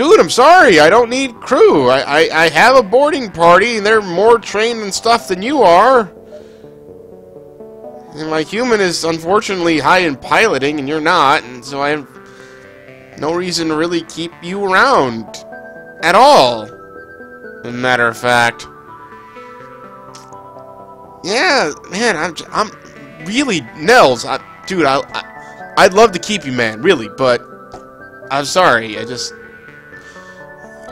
Dude, I'm sorry. I don't need crew. I, I, I have a boarding party, and they're more trained and stuff than you are. And my human is unfortunately high in piloting, and you're not, and so I have no reason to really keep you around. At all. As matter of fact. Yeah, man, I'm, I'm really, Nels, I, dude, I, I, I'd love to keep you, man, really, but I'm sorry, I just,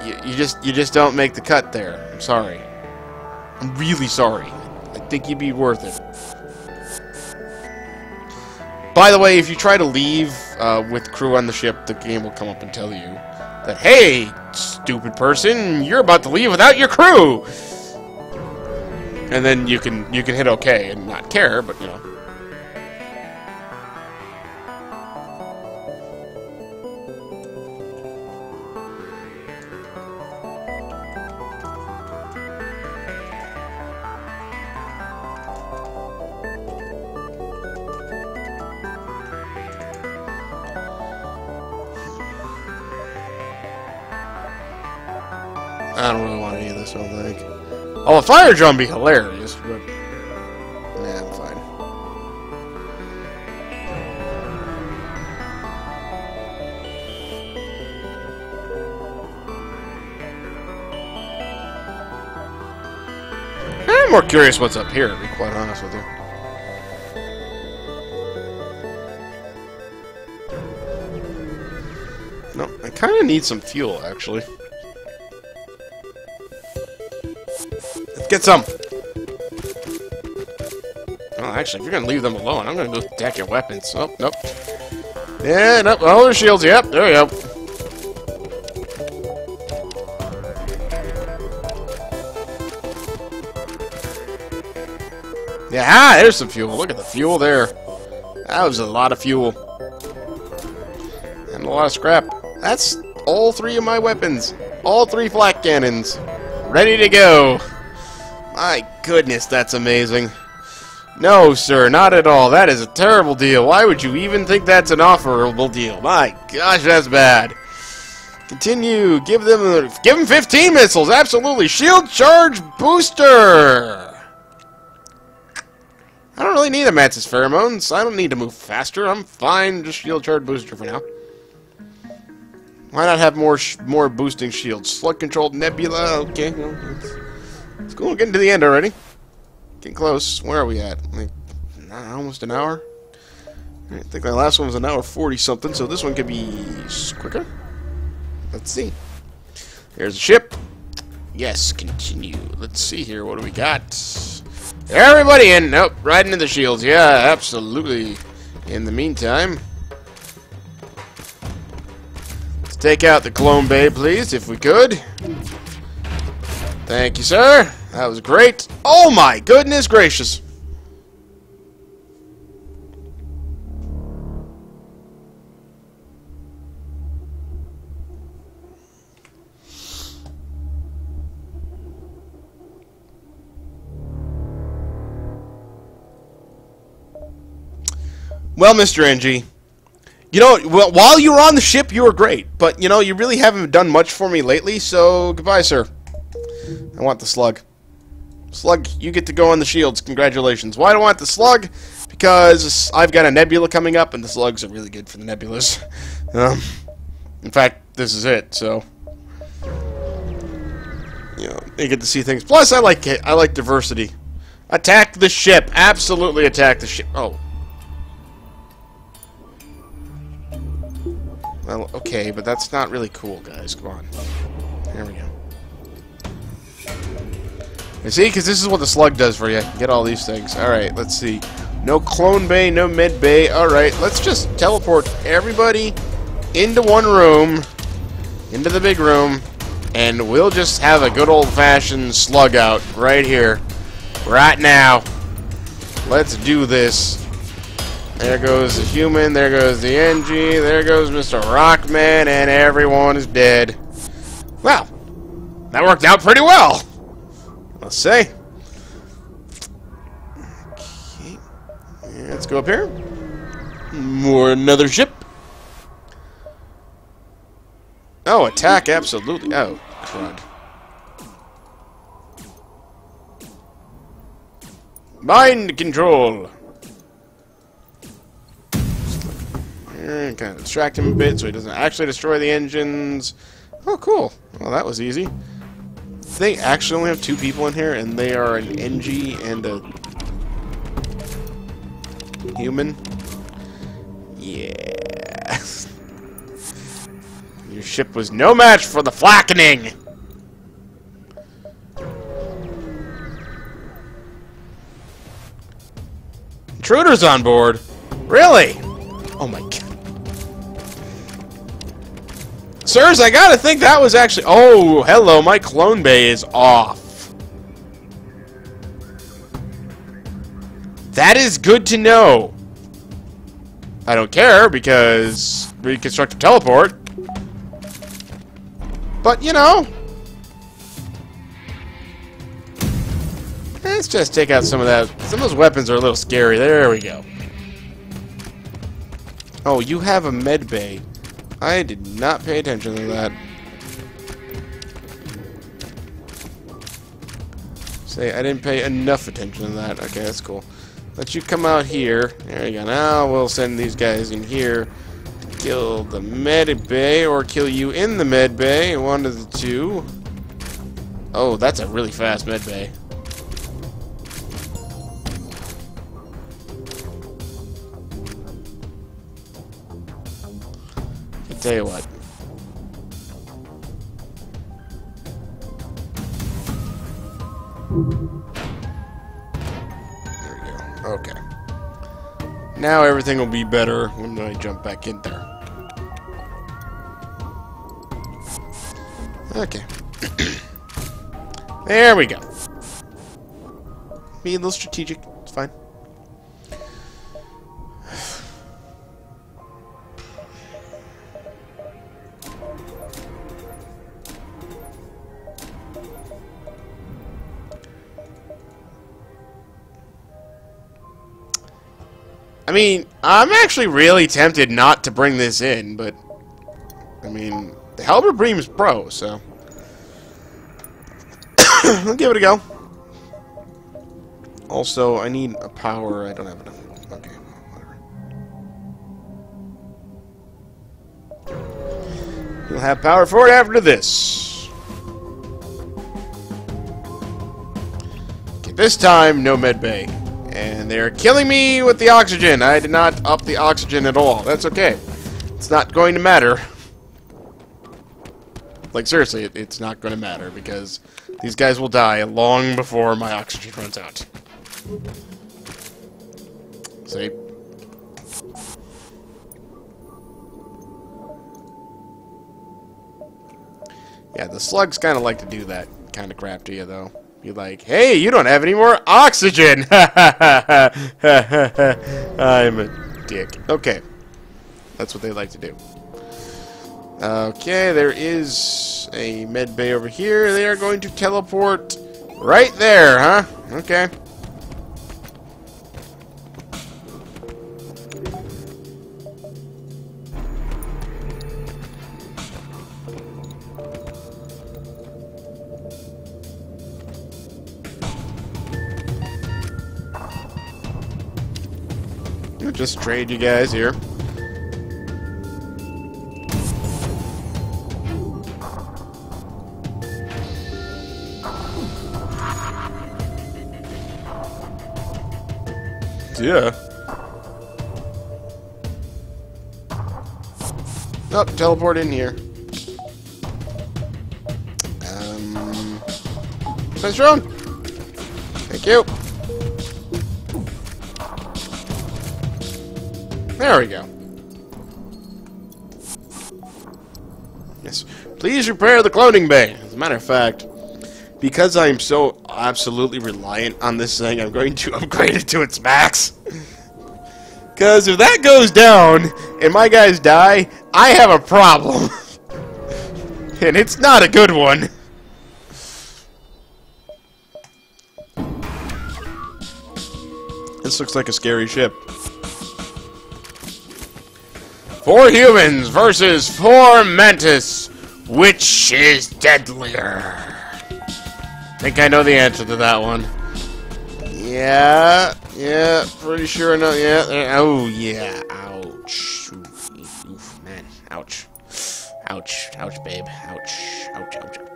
you, just you just don't make the cut there. I'm sorry. I'm really sorry. I think you'd be worth it. By the way, if you try to leave uh, with crew on the ship, the game will come up and tell you that, hey, stupid person, you're about to leave without your crew. And then you can you can hit OK and not care, but you know. I don't really want any of this, I don't think. Oh, a fire drum be hilarious, but... Nah, I'm fine. I'm more curious what's up here, to be quite honest with you. No, I kind of need some fuel, actually. Get some! Oh, actually, if you're gonna leave them alone, I'm gonna go deck your weapons. Oh, nope. Yeah, nope. All their shields, yep, there we go. Yeah, ah, there's some fuel. Look at the fuel there. That was a lot of fuel. And a lot of scrap. That's all three of my weapons. All three flak cannons. Ready to go. My goodness, that's amazing. No, sir, not at all. That is a terrible deal. Why would you even think that's an offerable deal? My gosh, that's bad. Continue. Give them give them 15 missiles. Absolutely. Shield charge booster. I don't really need a Mantis pheromones. I don't need to move faster. I'm fine. Just shield charge booster for now. Why not have more more boosting shields? Slug controlled nebula. Okay, well, cool. Getting to the end already. Getting close. Where are we at? Like, nah, almost an hour. I think my last one was an hour 40 something, so this one could be quicker. Let's see. Here's the ship. Yes, continue. Let's see here. What do we got? Everybody in. Nope, right into the shields. Yeah, absolutely. In the meantime, let's take out the clone bay, please, if we could. Thank you, sir. That was great. Oh my goodness gracious. Well, Mr. Engi, you know, well, while you were on the ship, you were great. But, you know, you really haven't done much for me lately, so goodbye, sir. I want the slug. Slug, you get to go on the shields. Congratulations. Why do I want the slug? Because I've got a nebula coming up, and the slugs are really good for the nebulas. [LAUGHS] Um, in fact, this is it, so... You know, you get to see things. Plus, I like I like diversity. Attack the ship. Absolutely attack the ship. Oh, Well, okay, but that's not really cool, guys. Come on. There we go. You see? Because this is what the slug does for you. Get all these things. Alright, let's see. No clone bay, no med bay. Alright, let's just teleport everybody into one room, into the big room, and we'll just have a good old-fashioned slug out right here, right now. Let's do this. There goes the human, there goes the Engi, there goes Mr. Rockman, and everyone is dead. Well, that worked out pretty well. Let's say. Okay. Let's go up here. More another ship. Oh, attack, absolutely. Oh, crud. Mind control. kind of distract him a bit so he doesn't actually destroy the engines. Oh, cool. Well, that was easy. They actually only have two people in here, and they are an Engi and a human. Yeah. [LAUGHS] Your ship was no match for the flackening. Intruders on board? Really? Oh my god. Sirs, I gotta think that was actually... Oh, hello, my clone bay is off. That is good to know. I don't care, because reconstructive teleport. But, you know... Let's just take out some of that. Some of those weapons are a little scary. There we go. Oh, you have a med bay. I did not pay attention to that. Say, I didn't pay enough attention to that. Okay, that's cool. Let you come out here. There you go. Now we'll send these guys in here to kill the med bay or kill you in the med bay. One of the two. Oh, that's a really fast med bay. Tell you what. There we go. Okay. Now everything will be better when I jump back in there. Okay. [CLEARS THROAT] there we go. Be a little strategic. Mean, I'm actually really tempted not to bring this in, but I mean, the Halberd is pro, so [COUGHS] I'll give it a go. Also, I need a power. I don't have enough. Okay, whatever. You'll have power for it after this. Okay, this time, no med bay. And they're killing me with the oxygen. I did not up the oxygen at all. That's okay. It's not going to matter. Like, seriously, it, it's not going to matter because these guys will die long before my oxygen runs out. See? Yeah, the slugs kind of like to do that kind of crap to you, though. Be like, hey, you don't have any more oxygen! [LAUGHS] I'm a dick. Okay. That's what they like to do. Okay, there is a med bay over here. They are going to teleport right there, huh? Okay. Just trade you guys here. Yeah. Oh, teleport in here. Um, drone. Thank you. There we go. Yes. Please repair the cloning bay. As a matter of fact, because I'm so absolutely reliant on this thing, I'm going to [LAUGHS] upgrade it to its max. [LAUGHS] Because if that goes down and my guys die, I have a problem. [LAUGHS] and it's not a good one. This looks like a scary ship. Four humans versus four mantis. Which is deadlier? think I know the answer to that one. Yeah, yeah, pretty sure I know. Yeah, oh yeah, ouch. Oof, oof, man, ouch. Ouch, ouch, babe. Ouch, ouch, ouch, ouch. ouch.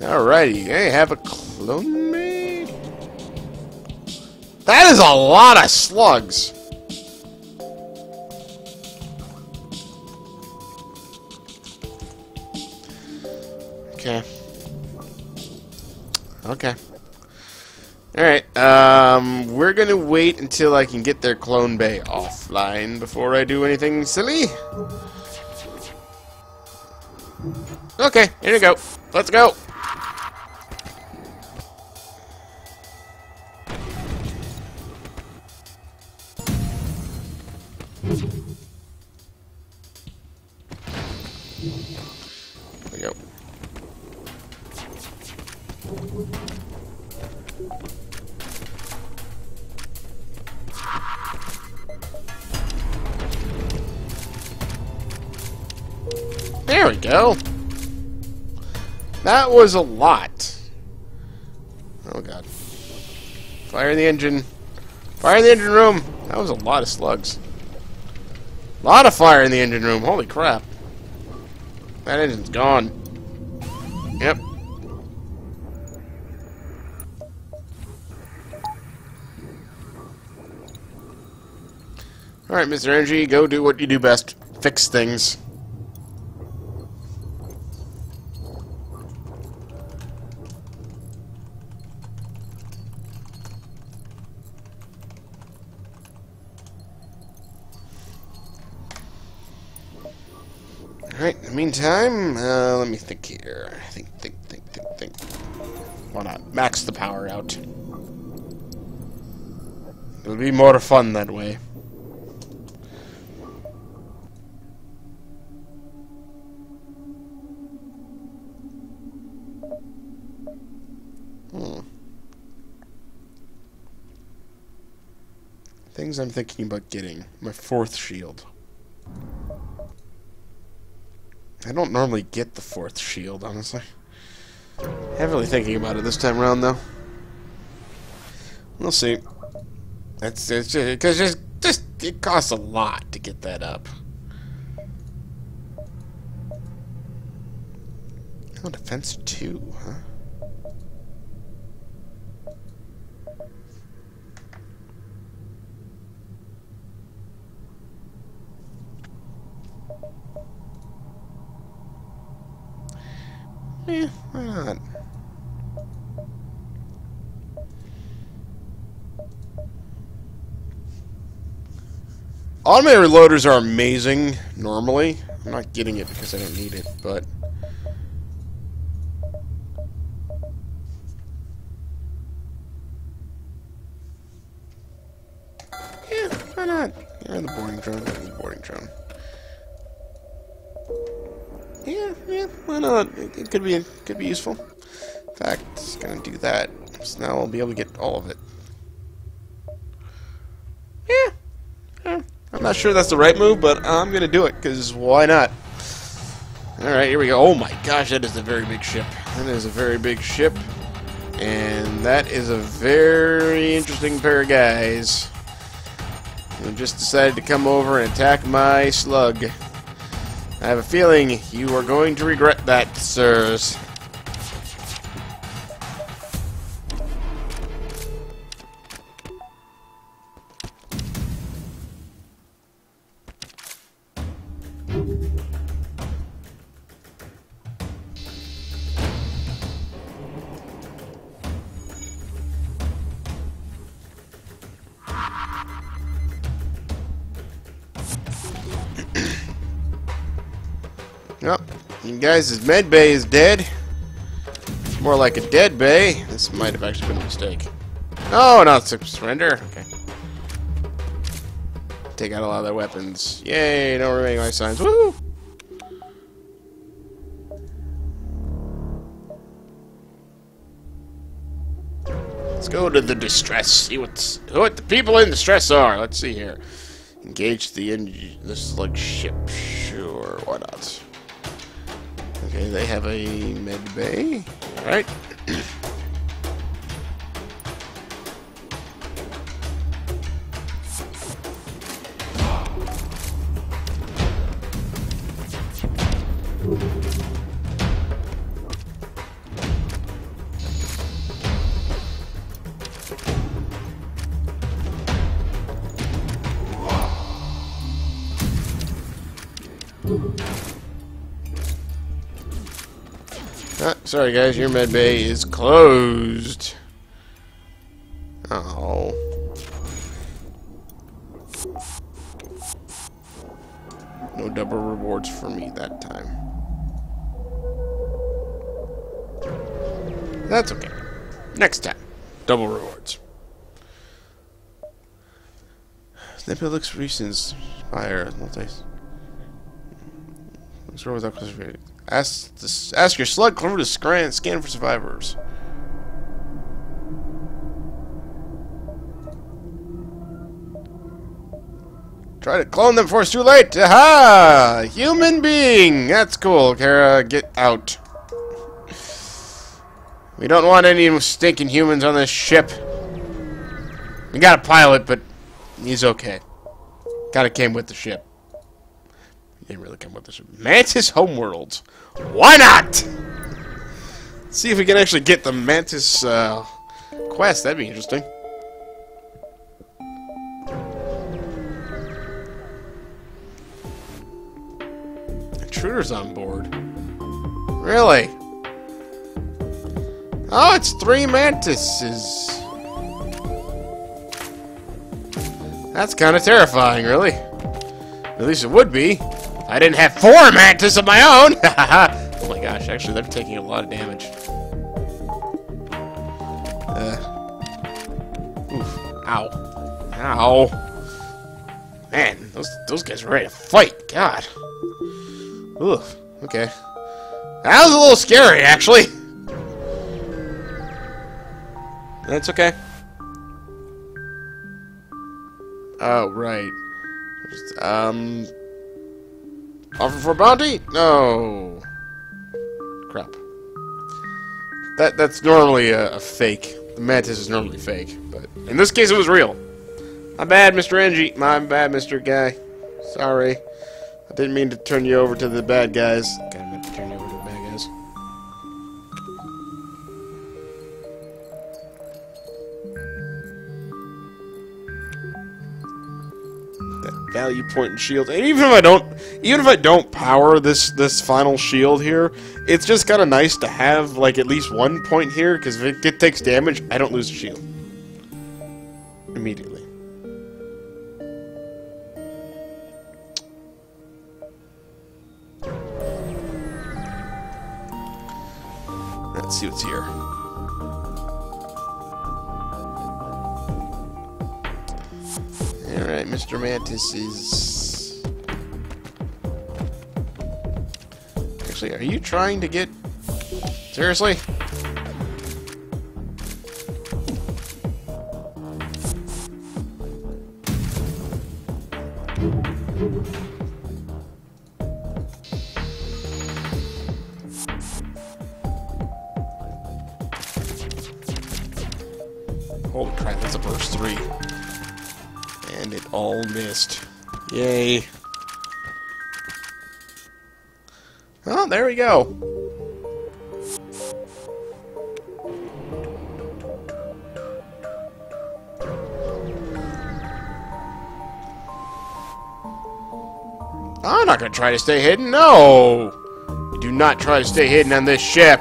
Alrighty, hey, have a clone me? That is a lot of slugs. Okay. Okay. Alright, um, we're gonna wait until I can get their clone bay offline before I do anything silly. Okay, here we go. Let's go. Go. That was a lot. Oh god. Fire in the engine. Fire in the engine room. That was a lot of slugs. A lot of fire in the engine room. Holy crap. That engine's gone. Yep. Alright, Mr. Engi, go do what you do best. Fix things. Alright, in the meantime, uh, let me think here. Think, think, think, think, think. Why not? Max the power out. It'll be more fun that way. Hmm. Things I'm thinking about getting. My fourth shield. I don't normally get the fourth shield, honestly. Heavily thinking about it this time around, though. We'll see. That's it's just because just just it costs a lot to get that up. Oh, defense two, huh? Eh, why not? Automated reloaders are amazing, normally. I'm not getting it because I don't need it, but... Yeah, why not? In the boarding drone, in the boarding drone. Yeah, yeah, why not? It, it could be it could be useful. In fact, it's gonna do that. So now I'll be able to get all of it. Yeah. yeah. I'm not sure that's the right move, but I'm gonna do it, because why not? Alright, here we go. Oh my gosh, that is a very big ship. That is a very big ship. And that is a very interesting pair of guys. Who just decided to come over and attack my slug. I have a feeling you are going to regret that, sirs. Guys, his med bay is dead. More like a dead bay. This might have actually been a mistake. Oh, not surrender. Okay. Take out a lot of their weapons. Yay, no remaining life signs. Woo! Let's go to the distress. See what's what the people in distress are. Let's see here. Engage the engine. This is like ship. Sure, why not? Okay, they have a med bay. Alright. [CLEARS THROAT] sorry guys, your med bay is closed. Oh. No double rewards for me that time. That's okay. Next time. Double rewards. Looks recent. Fire. Multi. What's wrong with that? Ask this, ask your slug crew to scan, scan for survivors. Try to clone them before it's too late. Aha! Human being. That's cool. Kara, get out. We don't want any stinking humans on this ship. We got a pilot, but he's okay. Kinda came with the ship. He didn't really come with the ship. Mantis Homeworlds. Why not? see if we can actually get the Mantis uh, quest. That'd be interesting. Intruders on board. Really? Oh, it's three mantises. That's kind of terrifying, really. At least it would be. I didn't have four mantis of my own! [LAUGHS] oh my gosh, actually, they're taking a lot of damage. Uh. Oof. Ow. Ow. Man, those, those guys are ready to fight. God. Oof. Okay. That was a little scary, actually. That's okay. Oh, right. Um... Offer for bounty? No. Crap. That that's normally a, a, fake. The mantis is normally fake, but in this case it was real. My bad, Mr. Engi. My bad, Mr. Guy. Sorry. I didn't mean to turn you over to the bad guys. Value point and shield. And even if I don't, even if I don't power this this final shield here, it's just kind of nice to have like at least one point here because if it takes damage, I don't lose a shield immediately. Let's see what's here. Alright, Mr. Mantis is... Actually, are you trying to get... Seriously? Holy crap, that's a burst 3. All missed. Yay. Oh, there we go. I'm not to try to stay hidden. No! Do not try to stay hidden on this ship.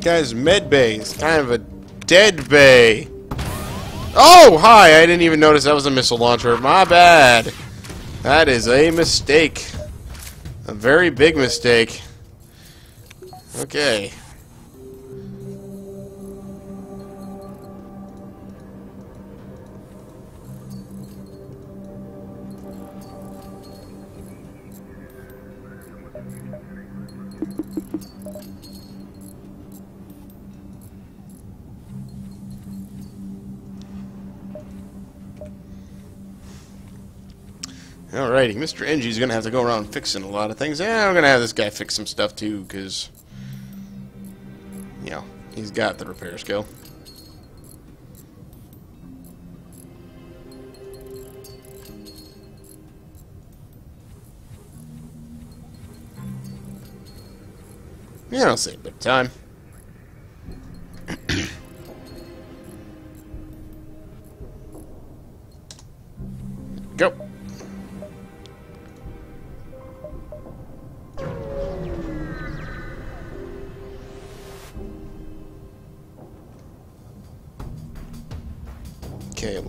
Guys med bay is kind of a dead bay. Oh, hi! I didn't even notice that was a missile launcher. My bad. That is a mistake. A very big mistake. Okay. Alrighty, Mr. Engi's gonna have to go around fixing a lot of things. Yeah, I'm gonna have this guy fix some stuff too, because, you know, he's got the repair skill. Yeah, I'll save a bit of time.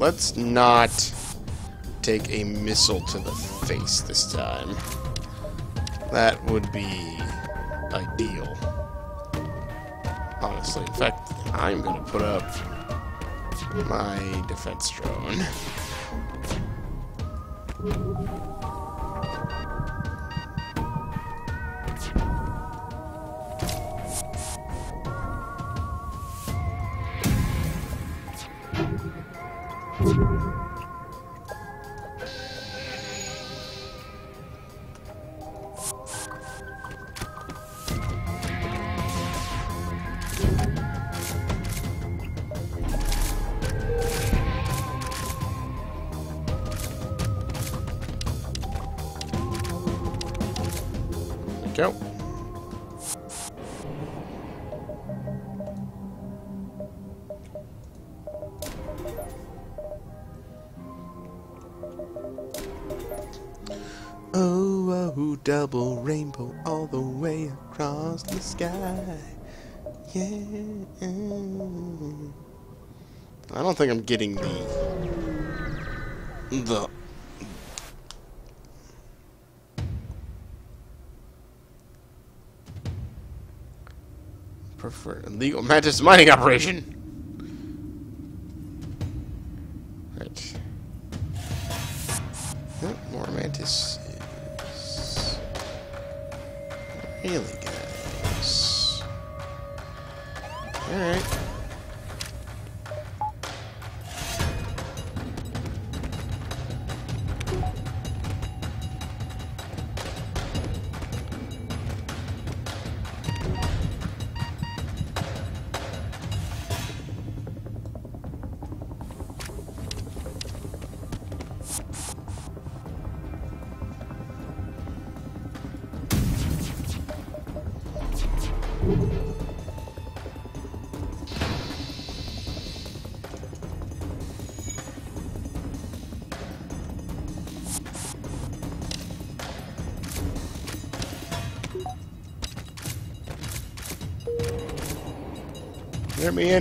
Let's not take a missile to the face this time. That would be ideal. Honestly. In fact, I'm to put up my defense drone. Across the sky. Yeah. I don't think I'm getting the the prefer illegal mantis mining operation.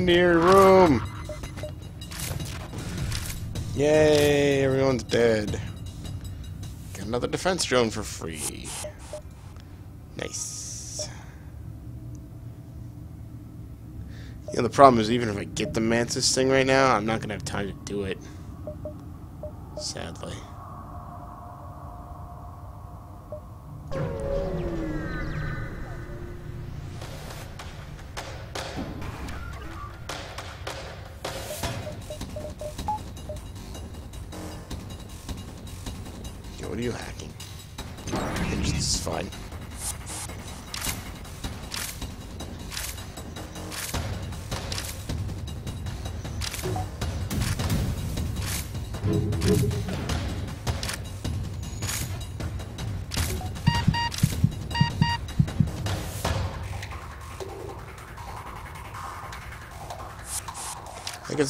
Into your room. Yay, everyone's dead. Got another defense drone for free. Nice. You know, the problem is even if I get the Mantis thing right now, I'm not going to have time to do it.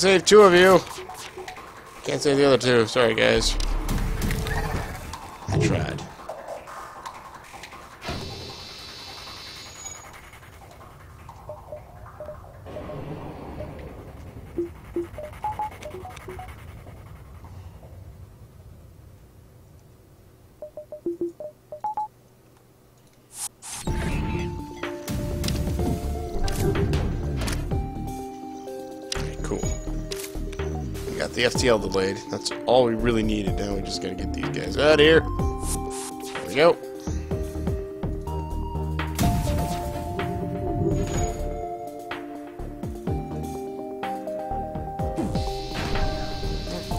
Can save two of you. Can't save the other two. Sorry, guys. FTL delayed. That's all we really needed. Now we just gotta get these guys out of here. We go.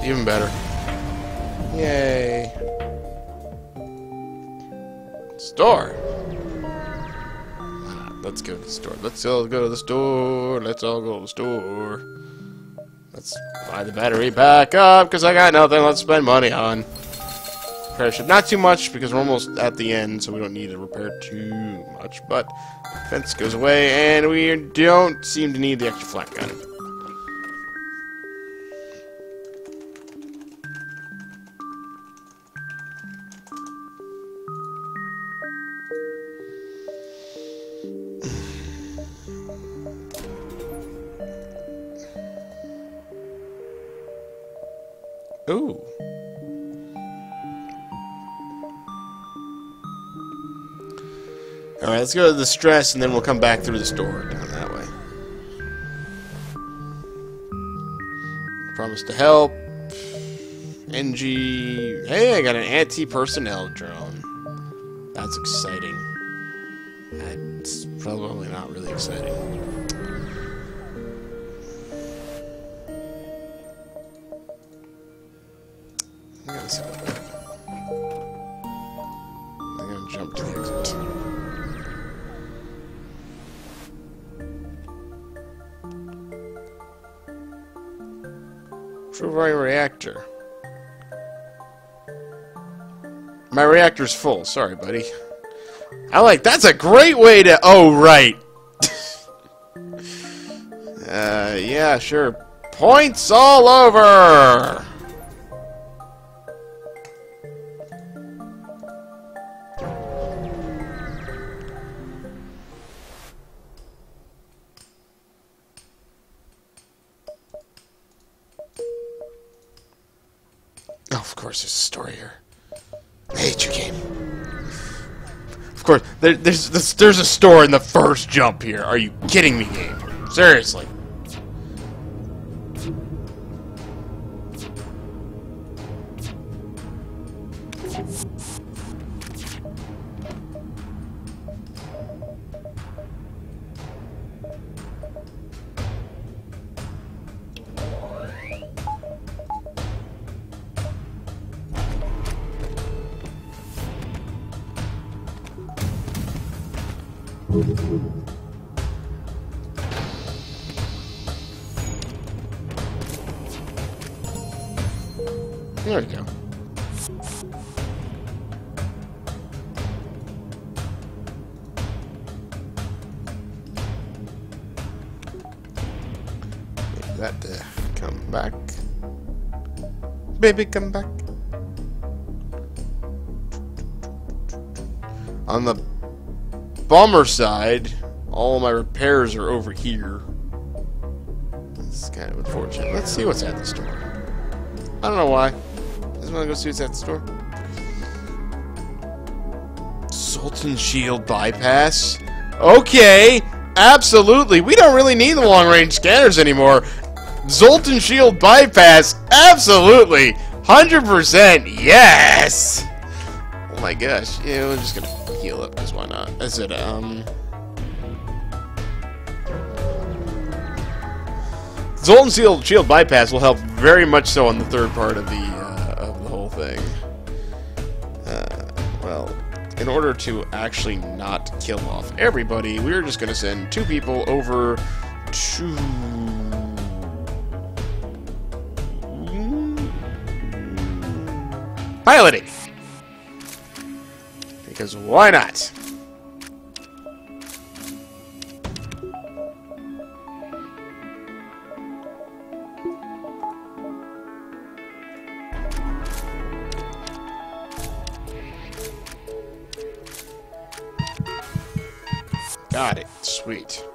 Even better. Yay. Store. Let's go to the store. Let's all go to the store. Let's all go to the store. Let's buy the battery back up because I got nothing. Let's spend money on. Repair ship. Not too much because we're almost at the end, so we don't need to repair too much. But fence goes away, and we don't seem to need the extra flak gun. Let's go to the stress and then we'll come back through the store down that way. Promise to help. Engi. Hey, I got an anti-personnel drone. That's exciting. That's probably not really exciting. Reactor. My reactor's full. Sorry, buddy. I like that's a great way to. Oh right. [LAUGHS] uh, yeah, sure. Points all over. There, there's, there's a store in the first jump here. Are you kidding me, game? Seriously. Bummer side, all my repairs are over here. This is kind of unfortunate. Let's see what's at the store. I don't know why. Just want to go see what's at the store. Zoltan Shield bypass. Okay, absolutely. We don't really need the long-range scanners anymore. Zoltan Shield bypass, absolutely. 100% yes! Oh my gosh. Yeah, we're just gonna because why not? Is it, um... Zoltan Shield, Shield bypass will help very much so on the third part of the, uh, of the whole thing. Uh, well, in order to actually not kill off everybody, we're just gonna send two people over to... Piloting! Because why not? Got it. Sweet.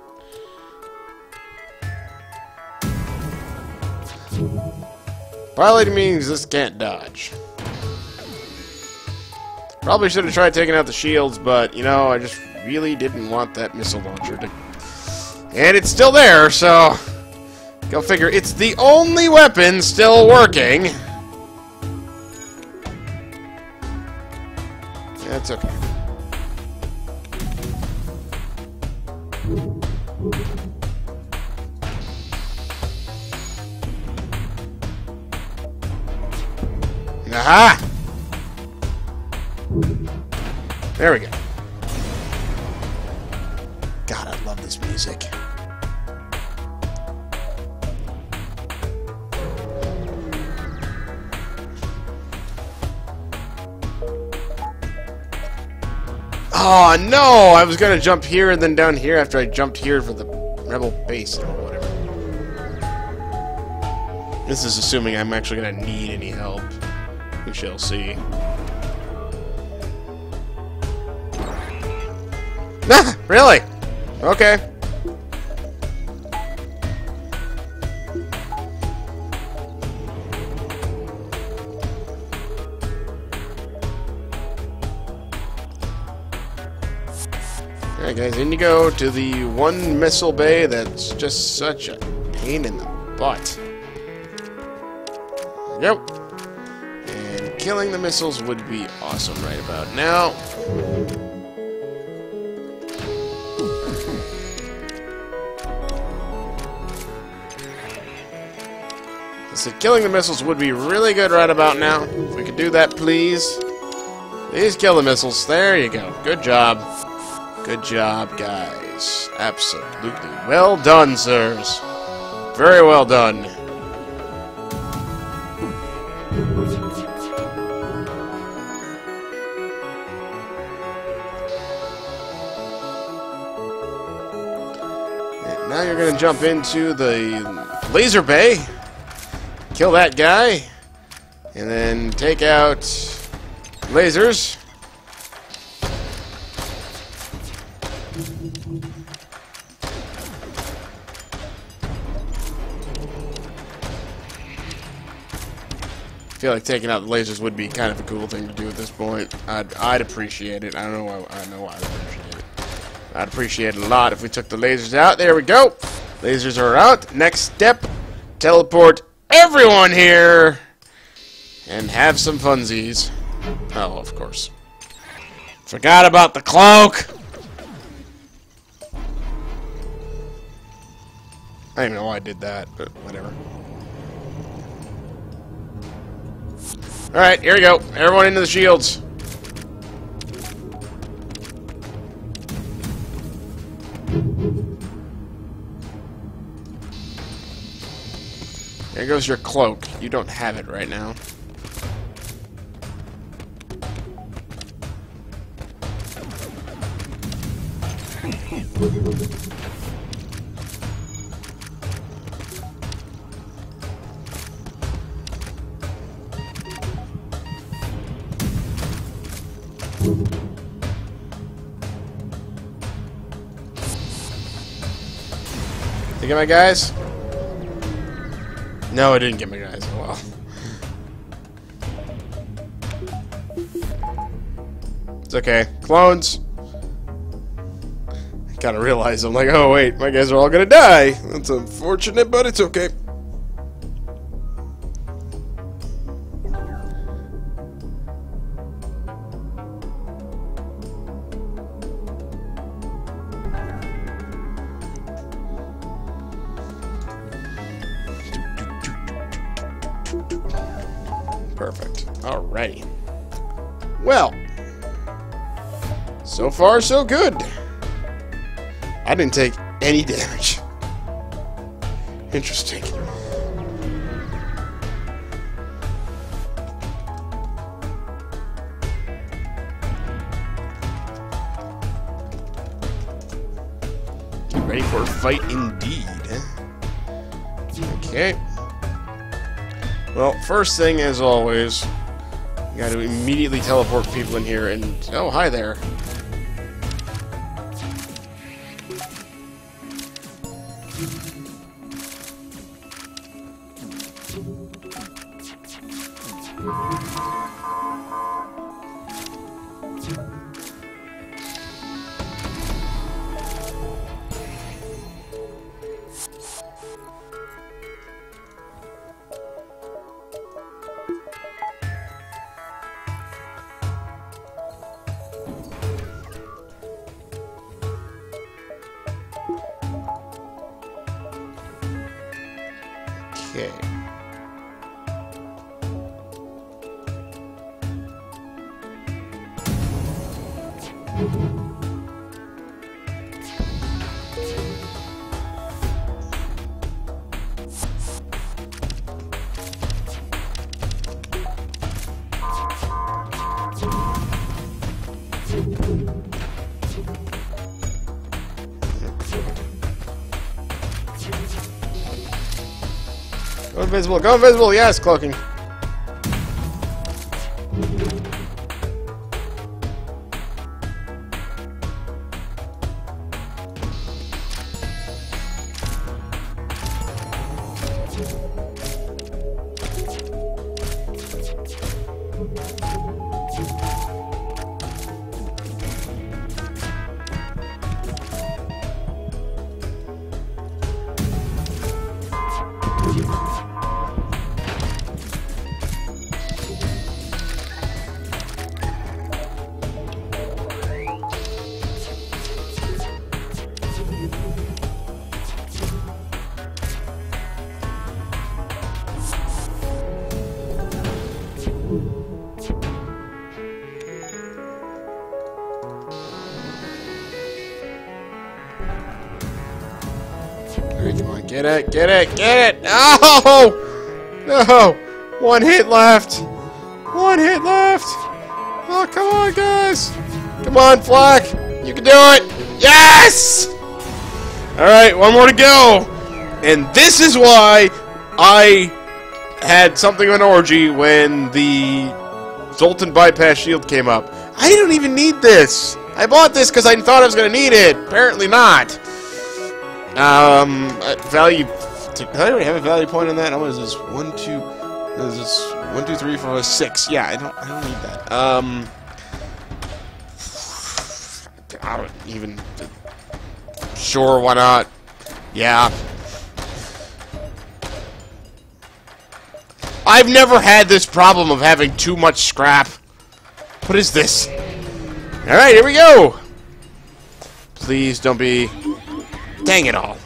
Piloting means this can't dodge. Probably should have tried taking out the shields, but, you know, I just really didn't want that missile launcher to... And it's still there, so... Go figure, it's the only weapon still working. That's okay. Aha! There we go. God, I love this music. Oh no! I was gonna jump here and then down here after I jumped here for the rebel base or whatever. This is assuming I'm actually gonna need any help. Shall see. Ah, really? Okay. Alright guys, in you go to the one missile bay that's just such a pain in the butt. Yep. Killing the missiles would be awesome right about now. So killing the missiles would be really good right about now. If we could do that, please. Please kill the missiles. There you go. Good job. Good job, guys. Absolutely. Well done, sirs. Very well done. You're going to jump into the laser bay. Kill that guy. And then take out lasers. I feel like taking out the lasers would be kind of a cool thing to do at this point. I'd, I'd appreciate it. I don't know why, I know I'd appreciate it. I'd appreciate it a lot if we took the lasers out. There we go. Lasers are out. Next step, teleport everyone here and have some funsies. Oh, of course. Forgot about the cloak. I don't even know why I did that, but whatever. Alright, here we go. Everyone into the shields. There goes your cloak. You don't have it right now. You get my guys? No, I didn't get my guys. Oh, well. It's okay. Clones. I kind of realized I'm like, oh wait, my guys are all gonna die. That's unfortunate, but it's okay. Far so good. I didn't take any damage. Interesting. Get ready for a fight indeed. Okay. Well, first thing, as always, you got to immediately teleport people in here and... Oh, hi there. Invisible, go invisible, yes, cloaking. Get it, get it, get it! No! No! One hit left! One hit left! Oh, come on, guys! Come on, Flak! You can do it! Yes! Alright, one more to go! And this is why I had something of an orgy when the Zoltan Bypass Shield came up. I don't even need this! I bought this because I thought I was going to need it! Apparently not! Um, uh, value... Did I already have a value point on that? What is this? One, two... What is this? One, two, three, four, six. Yeah, I don't, I don't need that. Um... I don't even... Sure, why not? Yeah. I've never had this problem of having too much scrap. What is this? Alright, here we go! Please don't be... Dang it all.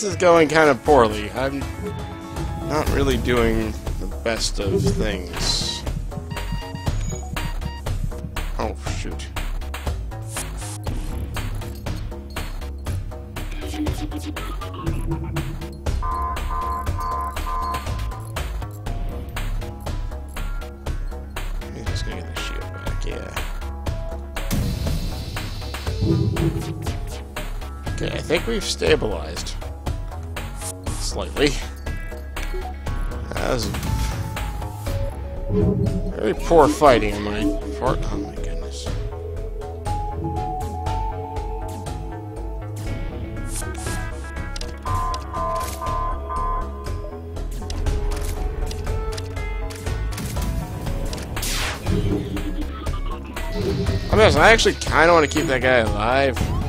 This is going kind of poorly. I'm not really doing the best of things. Oh, shoot. Gonna get the shield back, yeah. Okay, I think we've stabilized. Very poor fighting on my part. Oh my goodness. I mean, I actually kind of want to keep that guy alive.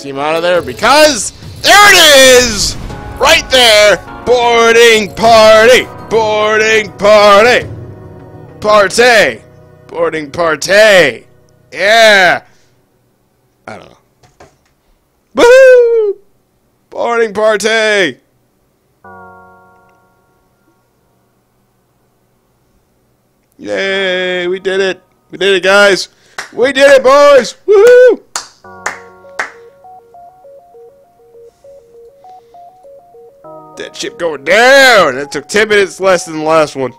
Team out of there because there it is! Right there! Boarding party! Boarding party! Party! Boarding party! Yeah! I don't know. Woohoo! Boarding party! Yay! We did it! We did it, guys! We did it, boys! Woohoo! That ship going down! That took 10 minutes less than the last one.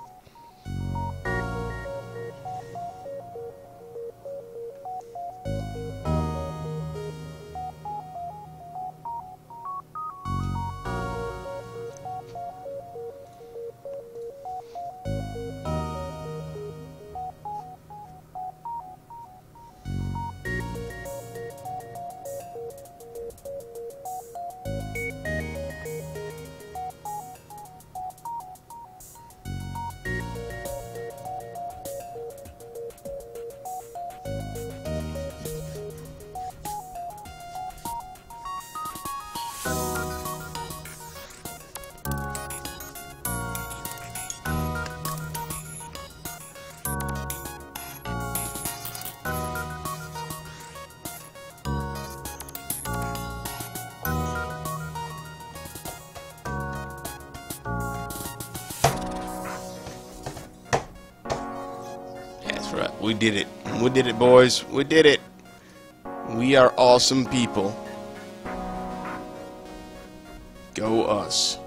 Boys. We did it. We are awesome people. Go us.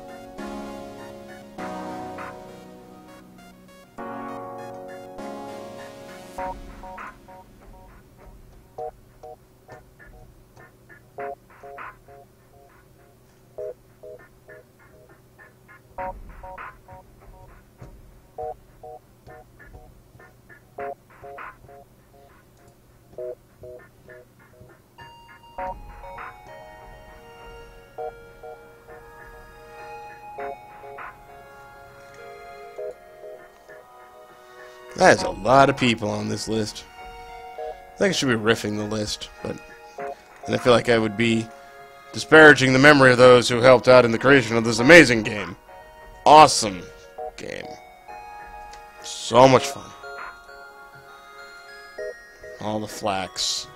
That is a lot of people on this list. I think I should be riffing the list, but and I feel like I would be disparaging the memory of those who helped out in the creation of this amazing game. Awesome game. So much fun. All the flax.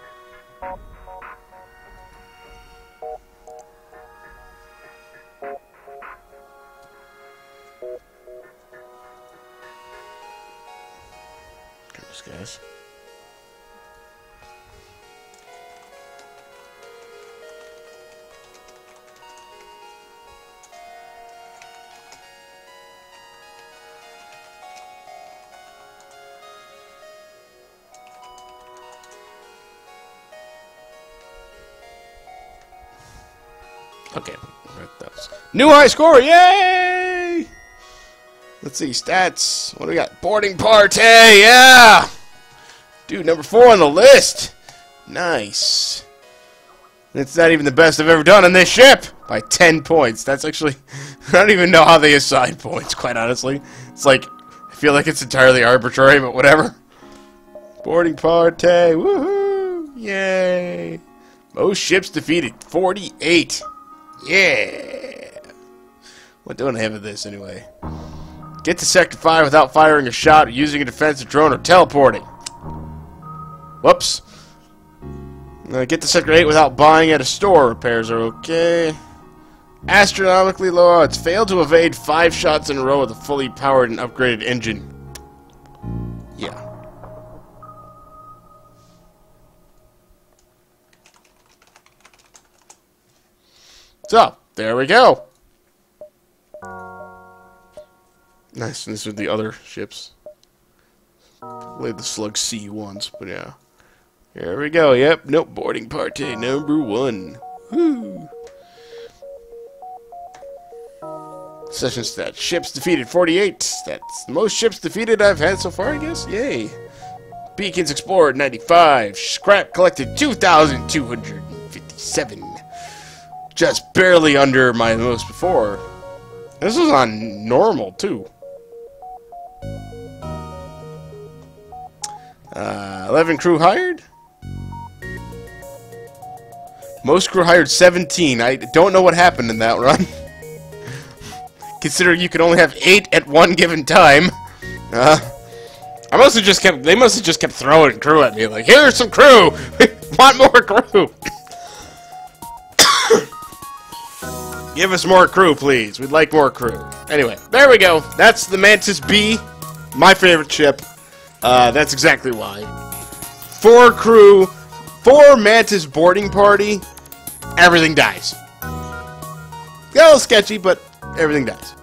New high score, yay! Let's see stats. What do we got? Boarding party, yeah. Dude, number four on the list. Nice. It's not even the best I've ever done on this ship by 10 points. That's actually, [LAUGHS] I don't even know how they assign points, quite honestly. It's like, I feel like it's entirely arbitrary, but whatever. Boarding party, woohoo, yay. Most ships defeated, 48. Yeah. What don't I have of this anyway? Get to Sector 5 without firing a shot, using a defensive drone, or teleporting. Whoops. Uh, get to Sector 8 without buying at a store. Repairs are okay. Astronomically low odds. Fail to evade five shots in a row with a fully powered and upgraded engine. Yeah. So, there we go. Nice, and these are the other ships. Laid the Slug C once, but yeah. Here we go, yep, nope, boarding party number one. Woo! Session stats. Ships defeated 48. That's the most ships defeated I've had so far, I guess. Yay. Beacons explored 95. Scrap collected 2,257. Just barely under my most before. This was on normal, too. Uh, 11 crew hired? Most crew hired 17. I don't know what happened in that run. [LAUGHS] Considering you could only have 8 at one given time. Uh, I must have just kept, they must have just kept throwing crew at me, like, here's some crew! [LAUGHS] want more crew! [COUGHS] Give us more crew, please. We'd like more crew. Anyway, there we go. That's the Mantis B, my favorite ship. Uh, that's exactly why. Four crew, four Mantis boarding party, everything dies. A little sketchy, but everything dies.